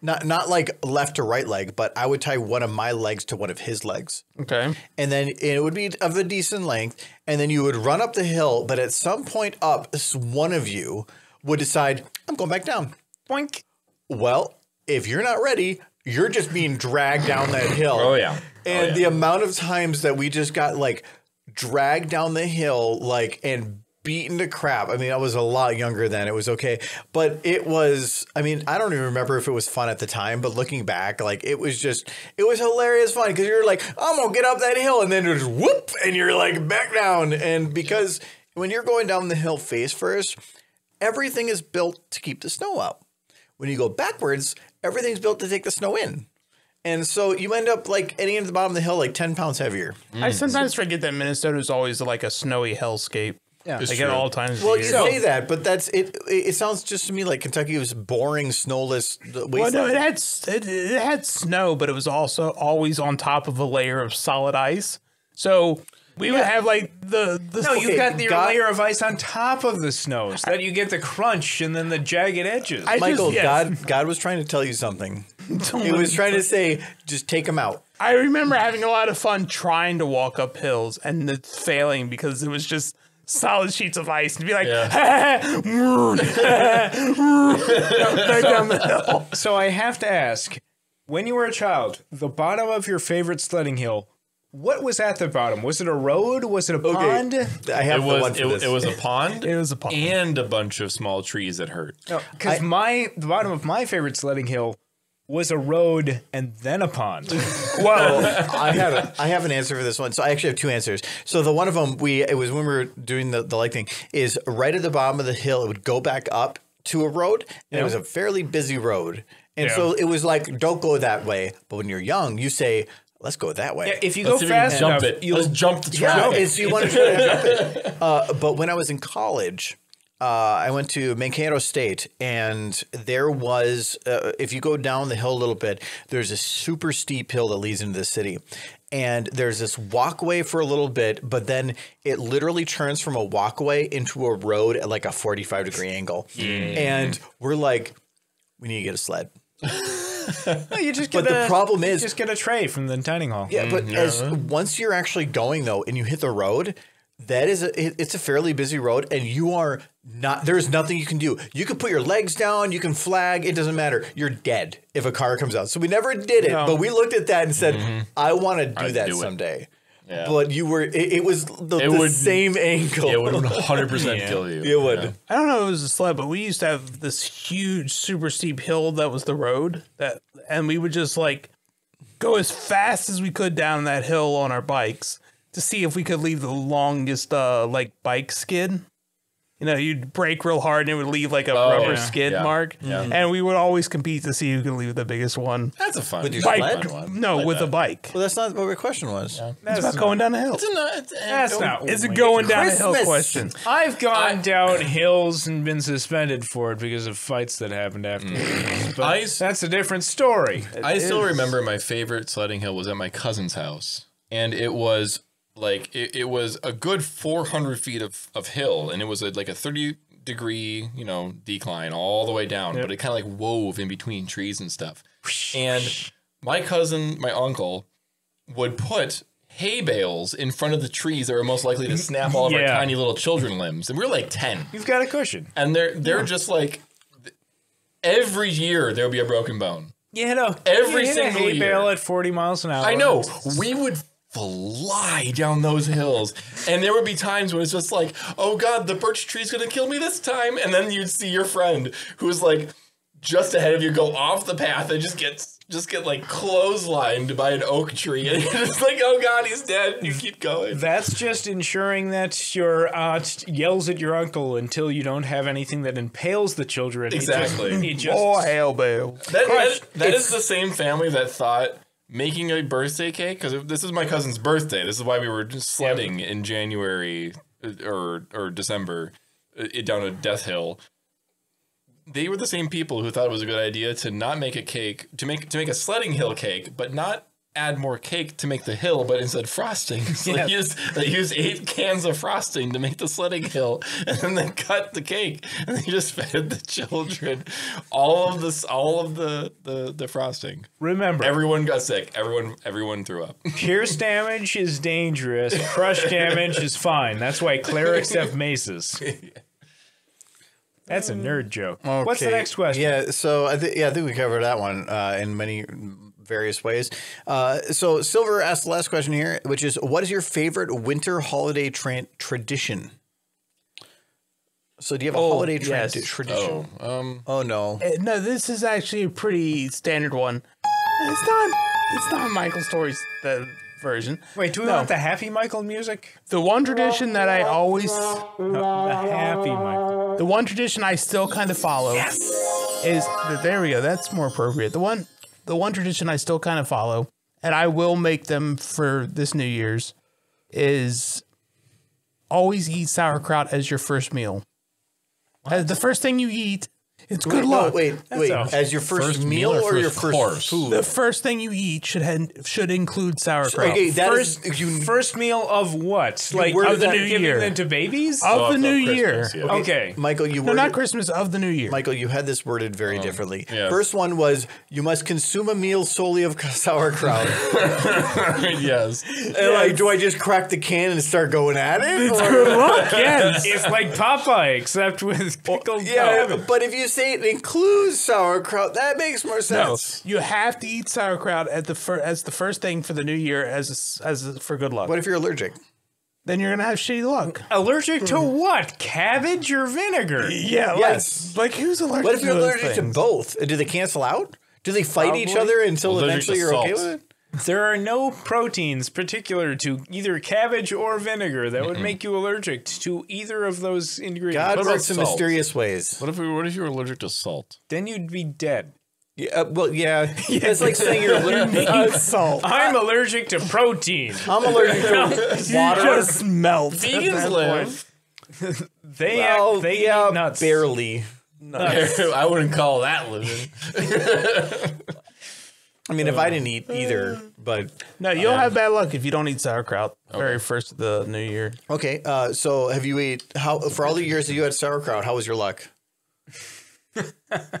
Not not like left to right leg, but I would tie one of my legs to one of his legs. okay. and then it would be of a decent length, and then you would run up the hill. But at some point up, one of you would decide, "I'm going back down." Boink. Well, if you're not ready, you're just being dragged down that hill. Oh, yeah. Oh, and Oh, yeah. the amount of times that we just got like dragged down the hill, like and beaten to crap. I mean, I was a lot younger then. It was okay, but it was. I mean, I don't even remember if it was fun at the time, but looking back, like it was just, it was hilarious fun because you're like, I'm gonna get up that hill, and then there's whoop, and you're like back down, and because when you're going down the hill face first, everything is built to keep the snow out. When you go backwards, everything's built to take the snow in. And so you end up like getting into the bottom of the hill like 10 pounds heavier. I sometimes forget that Minnesota is always like a snowy hellscape. Yeah. It's Like at all times. Well, you year. say that, but that's it. It sounds just to me like Kentucky was boring, snowless Well, wasteland. no, it had it, it had snow, but it was also always on top of a layer of solid ice. So we would have like the the No, you Okay, got the God- layer of ice on top of the snow, so that you get the crunch and then the jagged edges. I Michael, just, yes. God, God was trying to tell you something. he was trying to say, just take them out. I remember having a lot of fun trying to walk up hills and it failing because it was just solid sheets of ice and be like, back down the hill. So I have to ask, when you were a child, the bottom of your favorite sledding hill, what was at the bottom? Was it a road? Was it a pond? I have It the one for it, this. it was a pond. It was a pond. and a bunch of small trees that hurt. Because my the bottom of my favorite sledding hill was a road and then a pond. Well, I have a, I have an answer for this one. So I actually have two answers. So the one of them we it was when we were doing the the like thing is right at the bottom of the hill. It would go back up to a road, and it was a fairly busy road. And so it was like, don't go that way. But when you're young, you say, let's go that way. if you Let's go see if we can fast jump enough, it. you'll Let's jump the Yeah, track. it's, you want to try to jump it. Uh, but when I was in college, uh, I went to Mankato State, and there was, uh, if you go down the hill a little bit, there's a super steep hill that leads into the city. And there's this walkway for a little bit, but then it literally turns from a walkway into a road at like a 45 degree angle. And we're like, we need to get a sled. No, you just get But the a- problem you is- just get a tray from the dining hall. Yeah, but as once you're actually going though, and you hit the road, that is a, it- it's a fairly busy road and you are not there's nothing you can do you can put your legs down you can flag it doesn't matter you're dead if a car comes out so we never did it No. but we looked at that and said mm-hmm. i want to do I'd that do it. someday Yeah. but you were it, it was the, It the would- same angle It would 100% kill you. it would Yeah. I don't know if it was a sled, but we used to have this huge, super steep hill that was the road that, and we would just like go as fast as we could down that hill on our bikes to see if we could leave the longest, uh, like bike skid. You know, you'd brake real hard and it would leave like a Oh, rubber yeah. skid Yeah. mark, Yeah. and we would always compete to see who could leave the biggest one. That's a fun With your Bike, sled? one. no, Like with that. a bike. well that's not what your question was It's about going down a hill. It's a not, it's, That's don't- not. It's a going we- down a hill question. I've gone down hills and been suspended for it because of fights that happened after. But I- that's a different story. I still remember my favorite sledding hill was at my cousin's house, and it was like it, it was a good 400 feet of, of hill, and it was a, like a 30 degree you know decline all the way down, but it kind of like wove in between trees and stuff. And my cousin, my uncle, would put hay bales in front of the trees that were most likely to snap all of our tiny little children limbs, and we were like 10 You've got a cushion. and they're they're just like every year there'll be a broken bone. You know, Every you hit single a hay year. bale at 40 miles an hour. I know we would fly down those hills, and there would be times when it's just like, oh god, the birch tree's gonna kill me this time, and then you'd see your friend who's like just ahead of you go off the path and just gets just get like clotheslined by an oak tree, and you're just like, oh god, he's dead. And you keep going. That's just ensuring that your aunt yells at your uncle until you don't have anything that impales the children. He just- Exactly. He just, Oh, hell bale. That, Crush, that, that is the same family that thought making a birthday cake because this is my cousin's birthday. This is why we were just sledding in January uh, or or December uh, down a Death Hill. They were the same people who thought it was a good idea to not make a cake to make to make a sledding hill cake, but not add more cake to make the hill, but instead frosting. So Yeah. they used they used eight cans of frosting to make the sledding hill, and then they cut the cake and they just fed the children all of this, all of the the the frosting. remember, Everyone got sick. Everyone everyone threw up. pierce damage is dangerous. Crush damage is fine. That's why clerics have maces. That's a nerd joke. What's the next question? Yeah, so I think yeah, I think we covered that one uh, in many various ways. Uh, so Silver asked the last question here, which is, what is your favorite winter holiday tra- tradition? So do you have a Oh, holiday tra- yes. tradition? Oh, um, Oh, no. Uh, No, this is actually a pretty standard one. It's not. It's not Michael Story's the version. Wait, do we No. want the happy Michael music? The one tradition that I always, The happy Michael. the one tradition I still kind of follow is there we go. That's more appropriate. The one, the one tradition I still kind of follow, and I will make them for this New Year's, is always eat sauerkraut as your first meal. As the first thing you eat, it's good no, luck. wait, wait. a- As your first, First meal, meal or or your first first course? food? The first thing you eat should have, should include sauerkraut. Okay, that First, is you. first meal of what? Like worded of the that- new New year Year. to babies? of oh, of the new Christmas, year. yeah. okay. Michael, you No, worded, not Christmas of the new year. Michael, you had this worded very oh, differently. yeah. First one was you must consume a meal solely of sauerkraut. yes. And like, do I just crack the can and start going at it? Or- Good luck, yes. It's like Popeye, except with pickled. yeah, oh. but if you say it includes sauerkraut, that makes more sense. No, sense. you have to eat sauerkraut at the fir- as the first thing for the new year as as for good luck. What if you're allergic? then you're gonna have shitty luck. Allergic to hmm. what? Cabbage or vinegar? Yeah, Yes. like, like who's allergic? What if you're to those allergic to both? Do they cancel out? Do they fight each other until Allergic eventually you're okay with it? There are no proteins particular to either cabbage or vinegar that would make you allergic to either of those ingredients. God What about works in salt? mysterious ways. What if we, what if you were allergic to salt? Then you'd be dead. Yeah, uh, well, yeah, it's like saying you're allergic. Eat salt. I'm allergic to protein. I'm allergic to water. Just melt. at Vegans that live. They Well, act, they yeah, eat nuts. barely. I wouldn't call that living. I mean, if I didn't eat either, but No, you'll have bad luck if you don't eat sauerkraut very first of the new year. okay. Uh, so have you ate how for all the years that you had sauerkraut? How was your luck?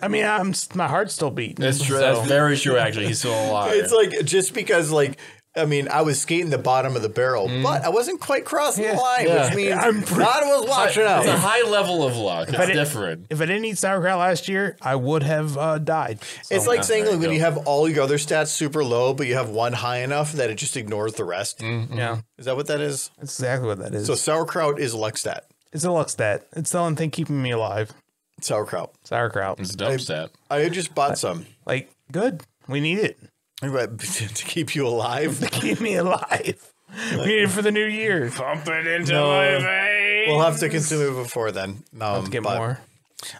I mean, I'm s- my heart's still beating. That's true. so- That's very true. Actually, he's still alive. It's like just because like I mean, I was skating the bottom of the barrel, but I wasn't quite crossing the line, Yeah. which means I'm pre- God was watching out. It's a high level of luck. It's it- different. If I didn't eat sauerkraut last year, I would have uh, died. It's like saying like, when you have all your other stats super low, but you have one high enough that it just ignores the rest. Yeah, Is that what that is? that's exactly what that is. So sauerkraut is a luck stat. it's a luck stat. It's the only thing keeping me alive. Sauerkraut. Sauerkraut. It's a dump stat. I just bought some Like, good. We need it. to keep you alive. to Keep me alive. We need it for the new year. Pump it into No. my veins. We'll have to consume it before then. Um, Get but, more.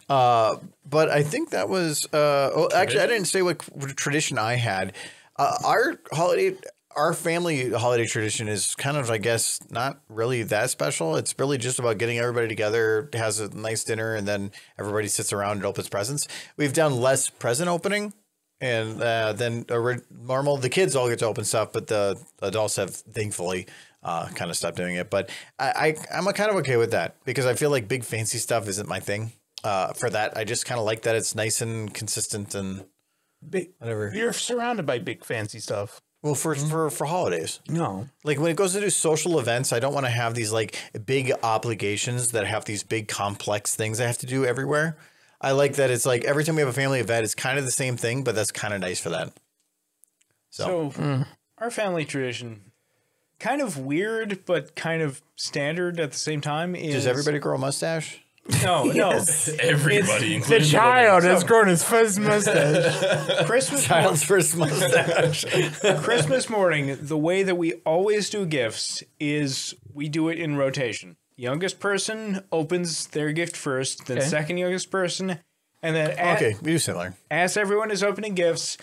Uh, but I think that was. Uh, oh, actually, I didn't say what, what tradition I had. Uh, our holiday, our family holiday tradition is kind of, I guess, not really that special. It's really just about getting everybody together, has a nice dinner, and then everybody sits around and opens presents. We've done less present opening. And uh, then normal, the kids all get to open stuff, but the adults have thankfully uh, kind of stopped doing it. But I, I, I'm kind of okay with that because I feel like big fancy stuff isn't my thing. Uh, for that, I just kind of like that it's nice and consistent and Big, whatever. you're surrounded by big fancy stuff. Well, for for for holidays, No. like when it goes to do social events, I don't want to have these like big obligations that have these big complex things I have to do everywhere. I like that it's like every time we have a family event, it's kind of the same thing, but that's kind of nice for that. So, So, mm. our family tradition, kind of weird, but kind of standard at the same time. Is does everybody grow a mustache? No, no. Everybody, The including child has grown his first mustache. Christmas Child's first mustache. Christmas morning, the way that we always do gifts is we do it in rotation. Youngest person opens their gift first, then Okay. second youngest person, and then a- okay, we do similar. as everyone is opening gifts,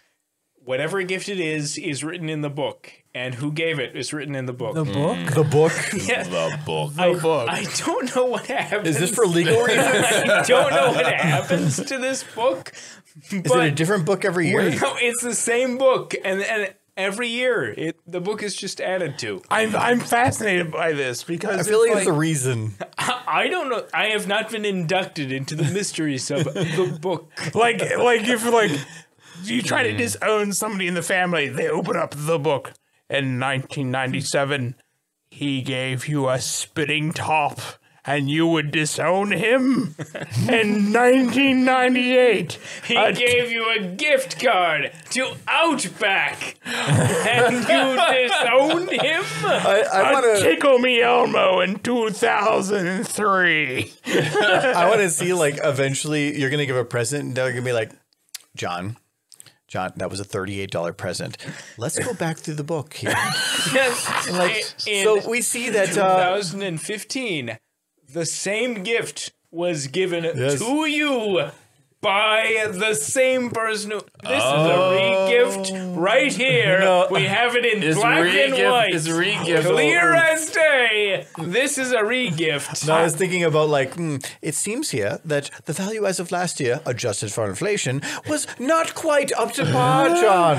whatever gift it is is written in the book, and who gave it is written in the book. The mm. book? The book. Yeah. The book. I, book. I don't know what happens. Is this for legal reasons? I don't know what happens to this book, Is it a different book every year? no, it's the same book, and and every year it the book is just added to. I'm I'm fascinated by this because I feel like it's it's a reason. I don't know. I have not been inducted into the mysteries of the book. like like if like you try to disown somebody in the family, they open up the book. In 1997, he gave you a spitting top, and you would disown him. In 1998, He a gave you a gift card to Outback, and you disowned him. I, I a want to. Tickle Me Elmo in 2003. I want to see like eventually you're gonna give a present and they're gonna be like, John, John, that was a thirty-eight dollar present. Let's go back through the book here. Yes, Like, in so we see that. Uh, 2015, the same gift was given Yes. to you by the same person who. This is a re-gift right here. No. We have it in It's black and re-gift- white. it's re-gift. Clear as day. This is a re-gift. no, I was thinking about like, hmm, it seems here that the value as of last year, adjusted for inflation, was not quite up to par, John.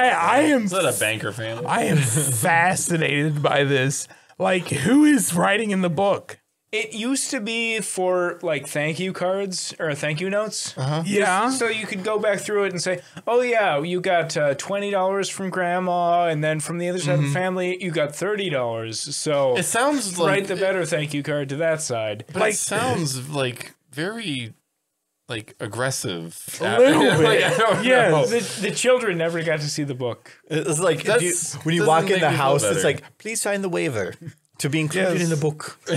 I I am Is that a banker family? I am fascinated by this. Like, who is writing in the book? It used to be for like thank you cards or thank you notes. Yeah. So you could go back through it and say, "Oh yeah, you got uh, twenty dollars from grandma, and then from the other side of the family, you got thirty dollars." So It sounds like write the better thank you card to that side. But it sounds like very like aggressive. A little bit. I don't Yes. know. The, the children never got to see the book. It's like you- when you walk in the house, it's like, please sign the waiver to be included Yes. in the book.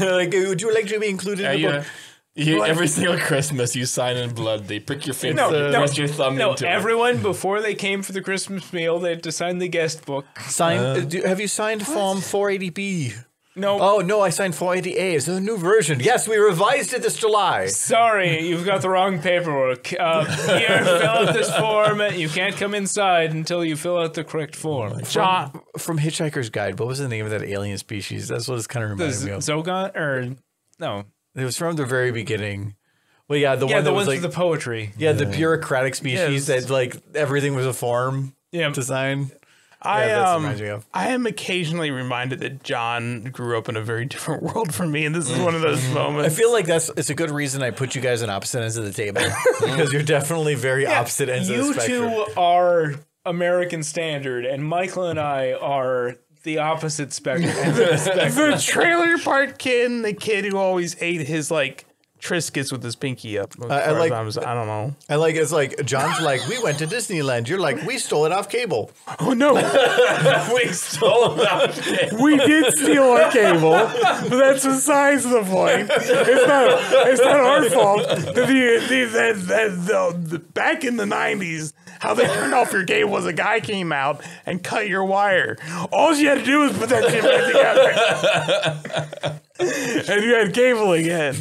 like, uh, would you like to be included Yeah, in the you- book? you- every single Christmas, you sign in blood. They prick your finger, No, no, no, press your thumb No, into it. everyone before they came for the Christmas meal, they had to sign the guest book. Sign. Uh, do, have you signed Form 480B? No, Oh no, I signed 480A. It's a new version. Yes, we revised it this July. Sorry, you've got the wrong paperwork. Uh, here, fill out this form. You can't come inside until you fill out the correct form. John, From Hitchhiker's Guide, what was the name of that alien species? That's what it's kind of The reminded me of. Zogon or no? It was from the very beginning. Well, yeah, the Yeah, one the that was ones like the poetry. yeah, the bureaucratic species Yes. that like everything was a form Yeah, design. I Yeah, um, reminds me of. I am occasionally reminded that John grew up in a very different world from me, and this is one of those moments. I feel like that's it's a good reason I put you guys on opposite ends of the table because you're definitely very opposite ends of you the spectrum. two are American standard, and Michael and I are the opposite spectrum. the trailer park kid and the kid who always ate his like Triscuits with his pinky up. As I far as like- I, was, I don't know. I like it's like John's like we went to Disneyland. You're like we stole it off cable. Oh no, we stole that. we did steal our cable. But that's besides the point. It's not. It's not our fault. The, the, the, the, the, the, back in the '90s, how they turned off your cable was a guy came out and cut your wire. All you had to do was put that shit back together. and you had cable again.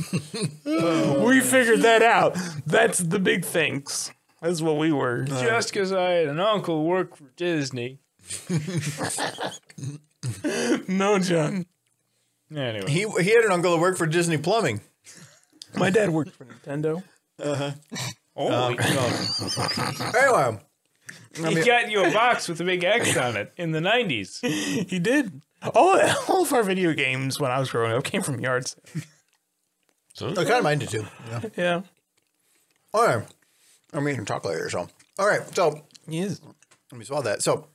we figured that out. That's the big things. That's what we were. Just because I had an uncle work for Disney. No, John. Anyway, He he had an uncle that worked for Disney Plumbing. My dad worked for Nintendo. Uh-huh. Oh, Anyway, he got you a box with a big X on it in the '90s. He did. All, all of our video games when I was growing up came from yard sales. So I kind of minded too. Yeah. Yeah. All right. I'm eating chocolate later, so. All right. So He is. let me swallow that. So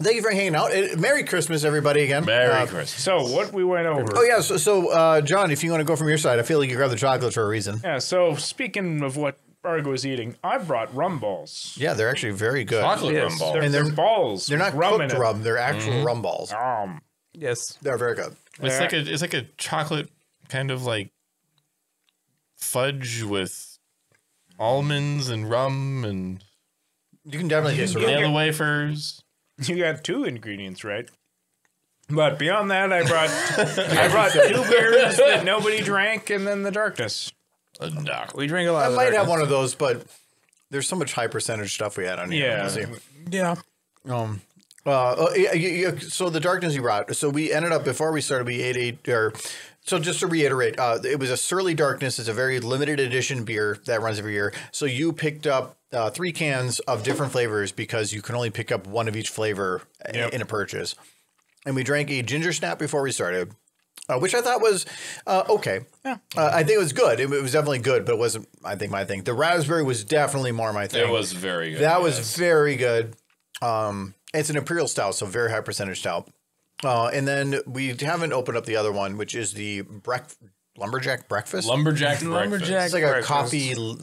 thank you for hanging out. Merry Christmas, everybody, again. Merry Uh, Christmas. So what we went over. Oh yeah. So, so uh, John, if you want to go from your side, I feel like you grabbed the chocolate for a reason. Yeah. So speaking of what Argo was eating, I brought rum balls. Yeah, they're actually very good. Chocolate Yes, rum ball. They're, And they're, they're- balls. They're not rum cooked rum; they're actual rum balls. Um, Yes. They're very good. It's like a it's like a chocolate kind of like fudge with almonds and rum and You can definitely taste the rum. vanilla wafers. you got two ingredients right. But beyond that, I brought I brought two beers that nobody drank, and then the darkness. A knock. We drink a lot I of might have one of those, but there's so much high percentage stuff we had on here. Yeah. Let's. Yeah. Um. Uh, uh, yeah, yeah, yeah, so the darkness you brought. So we ended up before we started. We ate eight. Or so just to reiterate, uh, it was a surly darkness. It's a very limited edition beer that runs every year. So you picked up uh, three cans of different flavors because you can only pick up one of each flavor Yep. in a purchase. And we drank a ginger snap before we started. Uh, which I thought was uh, okay. Yeah. Uh, I think it was good. It, was definitely good, but it wasn't. I think my thing. The raspberry was definitely more my thing. It was very good. That was very good. Um, it's an imperial stout, so very high percentage stout. Uh, and then we haven't opened up the other one, which is the brec- lumberjack breakfast. lumberjack Lumberjack. breakfast. it's like a breakfast. coffee, l-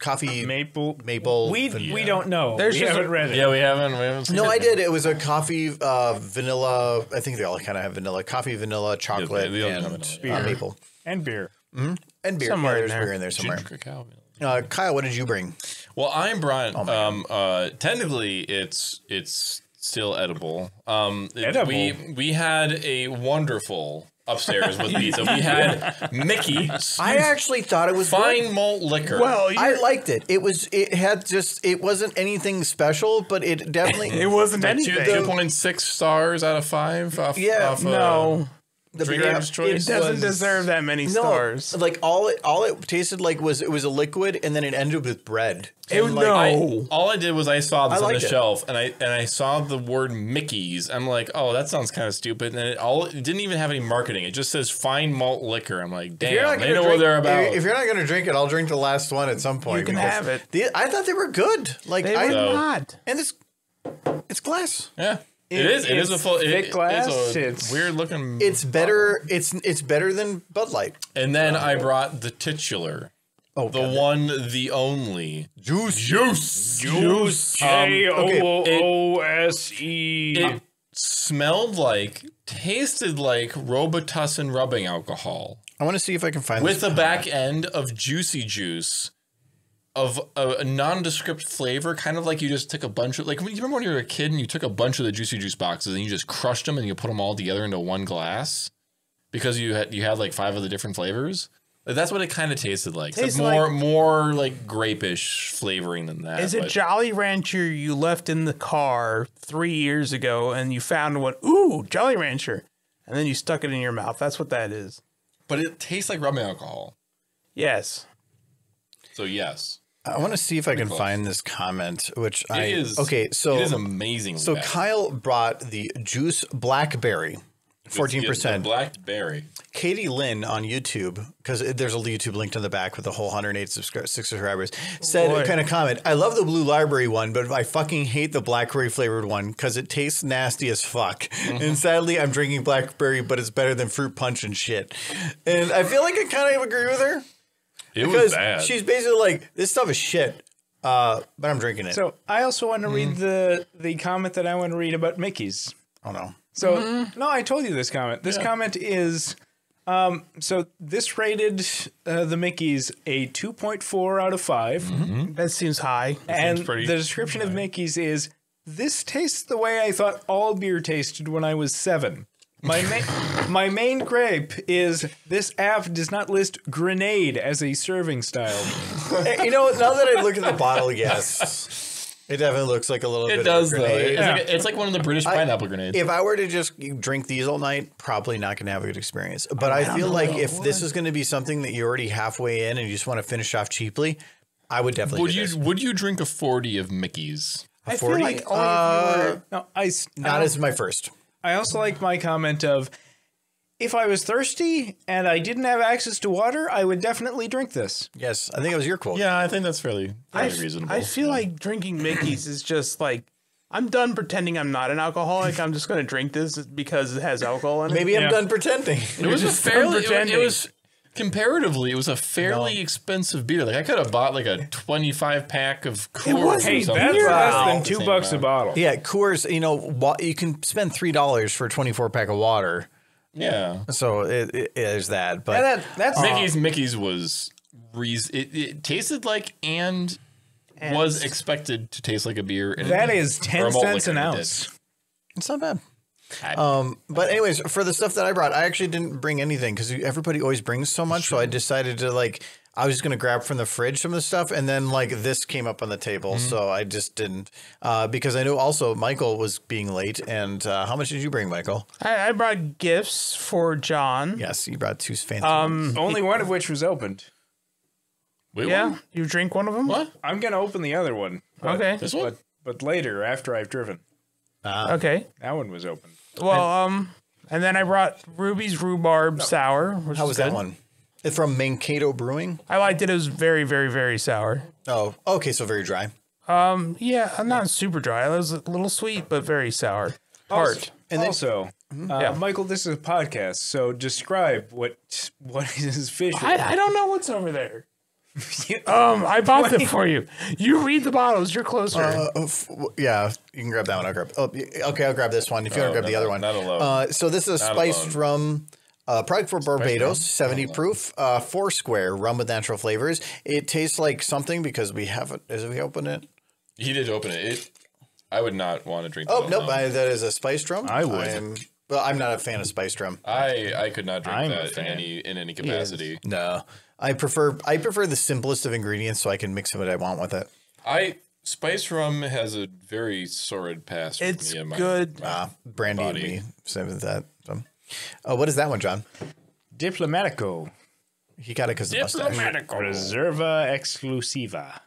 coffee Maple. maple. We van- we don't know. There's we just haven't a- read it. Yeah, we haven't. We haven't. Seen No, it. I did. It was a coffee, uh, vanilla. I think they all kind of have vanilla. Coffee, vanilla, chocolate, they all and have uh, maple, And beer. and beer. Somewhere yeah, in there's there. beer in there somewhere. Ginger cacao. Uh, Kyle, what did you bring? Well, I brought. Oh my um, uh, technically, it's it's still edible. Um, Edible? We we had a wonderful upstairs with pizza. We had Mickey I actually thought it was good. fine malt liquor. Well, I liked it. It was. It had just. It wasn't anything special, but it definitely. it wasn't anything. two point six stars out of five. Off, Yeah, off, uh, no, the Drinker's it choice. doesn't was- deserve that many No, stars. like all it all it tasted like was it was a liquid, and then it ended with bread. It- was like, no. I, all I did was I saw this I on the it. shelf and I and I saw the word Mickey's. I'm like, oh, that sounds kind of stupid. And it all it didn't even have any marketing. It just says fine malt liquor. I'm like, If you're not damn, they gonna know drink, what they're about. If you're not going to drink it, I'll drink the last one at some point. You can have it. The, I thought they were good. Like They I were So- not. and it's it's glass. yeah, It- it is. It is a full thick it- glass, It's a it's- weird looking. It's better. It's it's better than Bud Light. and then I brought the titular, Oh, the God. one, the only juice, juice, Juice. Um, J O okay, O O S E. It smelled like, tasted like Robitussin rubbing alcohol. I want to see if I can find with this. the back end of juicy juice of a, a nondescript flavor, kind of like you just took a bunch of like you remember when you were a kid and you took a bunch of the juicy juice boxes and you just crushed them and you put them all together into one glass because you had you had like five of the different flavors. Like, That's what it kind of tasted like. Tastes more like- more like grape-ish flavoring than that. Is it but- Jolly Rancher you left in the car three years ago and you found one? Ooh, Jolly Rancher. And then you stuck it in your mouth. That's what that is. but it tastes like rubbing alcohol. Yes. So yes, I want to see if I can close. find this comment, which it I is okay. So it is amazing. So Kyle brought the juice blackberry fourteen percent blackberry. Katie Lynn on YouTube, because there's a YouTube link on the back with the whole 108 subscri- six subscribers, said boy. kind of comment. I love the blue library one, but I fucking hate the blackberry flavored one because it tastes nasty as fuck. Mm-hmm. And sadly, I'm drinking blackberry, but it's better than fruit punch and shit. And I feel like I kind of agree with her It was because bad. she's basically like, this stuff is shit, uh, but I'm drinking it. So I also want to read the the comment that I want to read about Mickey's. oh no. So no, I told you this comment. This comment is um so this rated uh, the Mickey's a 2.4 out of 5 That seems high. and pretty the description of Mickey's is this tastes the way I thought all beer tasted when I was 7. My main my main gripe is this app does not list grenade as a serving style. You know, now that I look at the bottle, yes. It definitely looks like a little bit it does of a though. grenade. It's, like, it's like one of the British pineapple grenades. If I were to just drink these all night, probably not going to have a good experience. But I feel like if this is going to be something that you're already halfway in and you just want to finish off cheaply, I would definitely would do you this. would you drink a forty of Mickey's? I feel like only Uh, if you were, No, I s- Not as my first. I also like my comment of if I was thirsty and I didn't have access to water, I would definitely drink this. Yes, I think it was your quote. Yeah, I think that's fairly, fairly f- reasonable. I feel like drinking Mickey's is just like I'm done pretending I'm not an alcoholic. I'm just gonna drink this because it has alcohol in it. Maybe I'm Yeah. done pretending. it was a just fairly. It, pretending. it was comparatively, it was a fairly expensive beer. Like I could have bought like a twenty-five pack of Coors. or wasn't. That's Wow. less than two same bucks a bottle. yeah, Coors. You know, you can spend three dollars for a 24 pack of water. Yeah, So it, it is that. But And that, that's uh, Mickey's Mickey's was reas It, it tasted like and, was expected to taste like a beer. And that it- is ten a malt cents an liquor, it ounce. it's not bad. I- Um, but anyways, for the stuff that I brought, I actually didn't bring anything because everybody always brings so much. So I decided to like, I was gonna grab from the fridge some of the stuff, and then like this came up on the table, so I just didn't uh, because I knew also Michael was being late. And uh, how much did you bring, Michael? I, I brought gifts for John. Yes, you brought two fancy. Um, Only one of which was opened. Wait, yeah, what? you drink one of them. What? I'm gonna open the other one. but- Okay. This one? But but later after I've driven. Okay. That one was open. Well, um, and then I brought Ruby's rhubarb sour. Which how is was that good. one? It's from Mankato Brewing. I liked it. It was very, very, very sour. Oh, okay, so very dry. Um, yeah, I'm not super dry. It was a little sweet, but very sour. Tart. And then, also, uh, Yeah. Michael, this is a podcast, so describe what what is visual. I, I don't know what's over there. Um, I bought them for you. You read the bottles. You're closer. Uh, f- w- yeah, you can grab that one. I'll grab. Oh, okay, I'll grab this one. If you want to Oh, grab no, the other no, one, not alone. Uh, so this is a Not spiced rum. Uh, product for Barbados, 70 proof, uh, Foursquare rum with natural flavors. It tastes like something because we haven't, as we open it. He did open it. it. I would not want to drink. Oh, that nope. I, that is a spiced rum. I would. I'm, well, I'm not a fan of spiced rum. I I could not drink I'm that in any in any capacity. No, I prefer I prefer the simplest of ingredients so I can mix what I want with it. I spice rum has a very sordid past. with it's me in my- good. Uh, brandy and me, same with that. So. Uh, what is that one, John? Diplomatico. He got it because the mustache. Reserva exclusiva.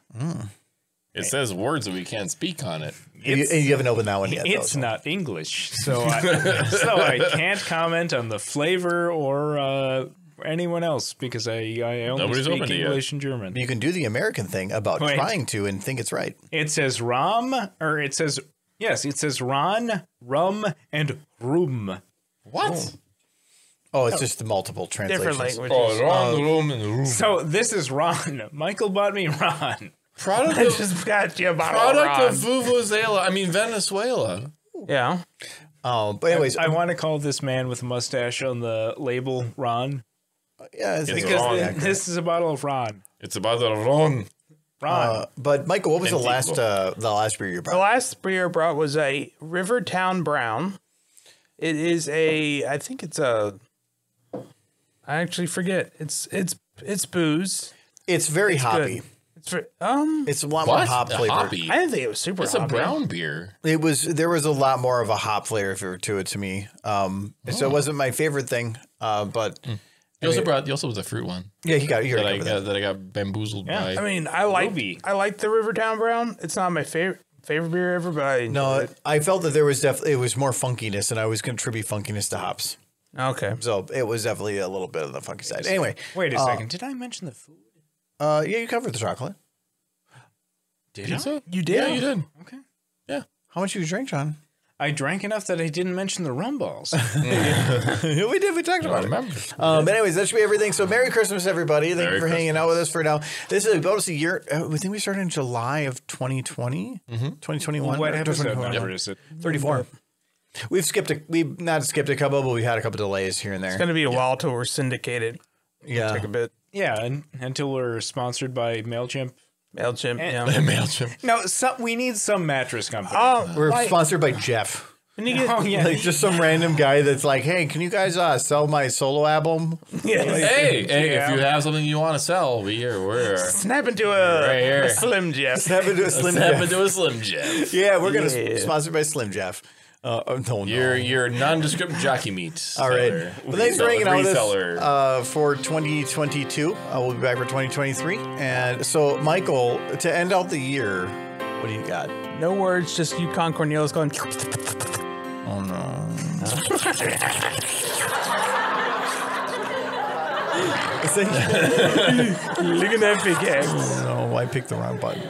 It says words that we can't speak on it. And you, and you haven't opened that one yet. though, It's so. not English, so I, so I can't comment on the flavor or uh, anyone else because I, I only Nobody's speak opened. English and German. You can do the American thing about Wait. trying to and think it's right. It says rum, or it says yes, it says ron, rum, and rum. What? Oh, it's just the multiple translations. Different languages. Oh, wrong room and room. So this is ron. Michael bought me ron. Product I of, just got you a bottle product of of Vuvuzela. I mean Venezuela. Yeah. Oh, but anyways, I want to call this man with a mustache on the label Ron yeah, it's, It's because Ron. thi- this is a bottle of Ron. It's about the ron. Ron. uh, but Michael, what was the Antiguo. last uh, the last beer you brought? The last beer I brought was a Rivertown Brown. It is a, I think it's a, I actually forget. It's it's it's booze. It's very hoppy. Good. It's for, um. It's a lot more What? hop The flavored. hoppy. I didn't think it was super. It's a hoppy. brown beer. It was there was a lot more of a hop flavor to it to me. Um, so it Oh. wasn't my favorite thing. Uh, but You also brought. You also was a fruit one yeah, you got you that got I to got, that I got bamboozled Yeah. by. I mean, I like Ruby. I like the Rivertown Brown. It's not my favorite favorite beer ever, but I enjoy No, it. I felt that there was definitely it was more funkiness, and I was going to attribute funkiness to hops. Okay. So it was definitely a little bit of the funky side. Anyway, Wait a uh, second. Did I mention the food? Uh, yeah, you covered the chocolate. Did Pizza? You did? Yeah, you did. Okay. Yeah. How much did you drink, John? I drank enough that I didn't mention the rum balls. we did. We talked I about it. remember. Um, but anyways, that should be everything. So Merry Christmas, everybody. Thank Merry you for hanging out with us for now. This is about a year. Uh, we think we started in July of 2020, 2021. what episode number is it? 34. We've skipped a, we've not skipped a couple, but we had a couple delays here and there. It's going to be a while till we're syndicated. yeah. Take a bit. Yeah, and, until we're sponsored by Mailchimp. MailChimp. Yeah. Mailchimp. No, some, we need some mattress company. Oh, We're like, sponsored by Jeff. when you get, oh yeah, Like just some random guy that's like, hey, can you guys uh, sell my solo album? yeah, Hey, hey, Yeah. if you have something you want to sell, we are we're snap into a, Right here. a Slim Jeff. Happen to a Slim step Jeff. into a Slim Jeff. Yeah, we're gonna Yeah. sponsored by Slim Jeff. Uh, oh, no, no. Your your nondescript jockey meat. All right. seller. Well, thanks for hanging out with us uh, for 2022. Uh, we'll be back for 2023. And so, Michael, to end out the year, what do you got? No words, just Yukon Cornelius going. Oh no. Look at that big head. no, I picked the wrong button.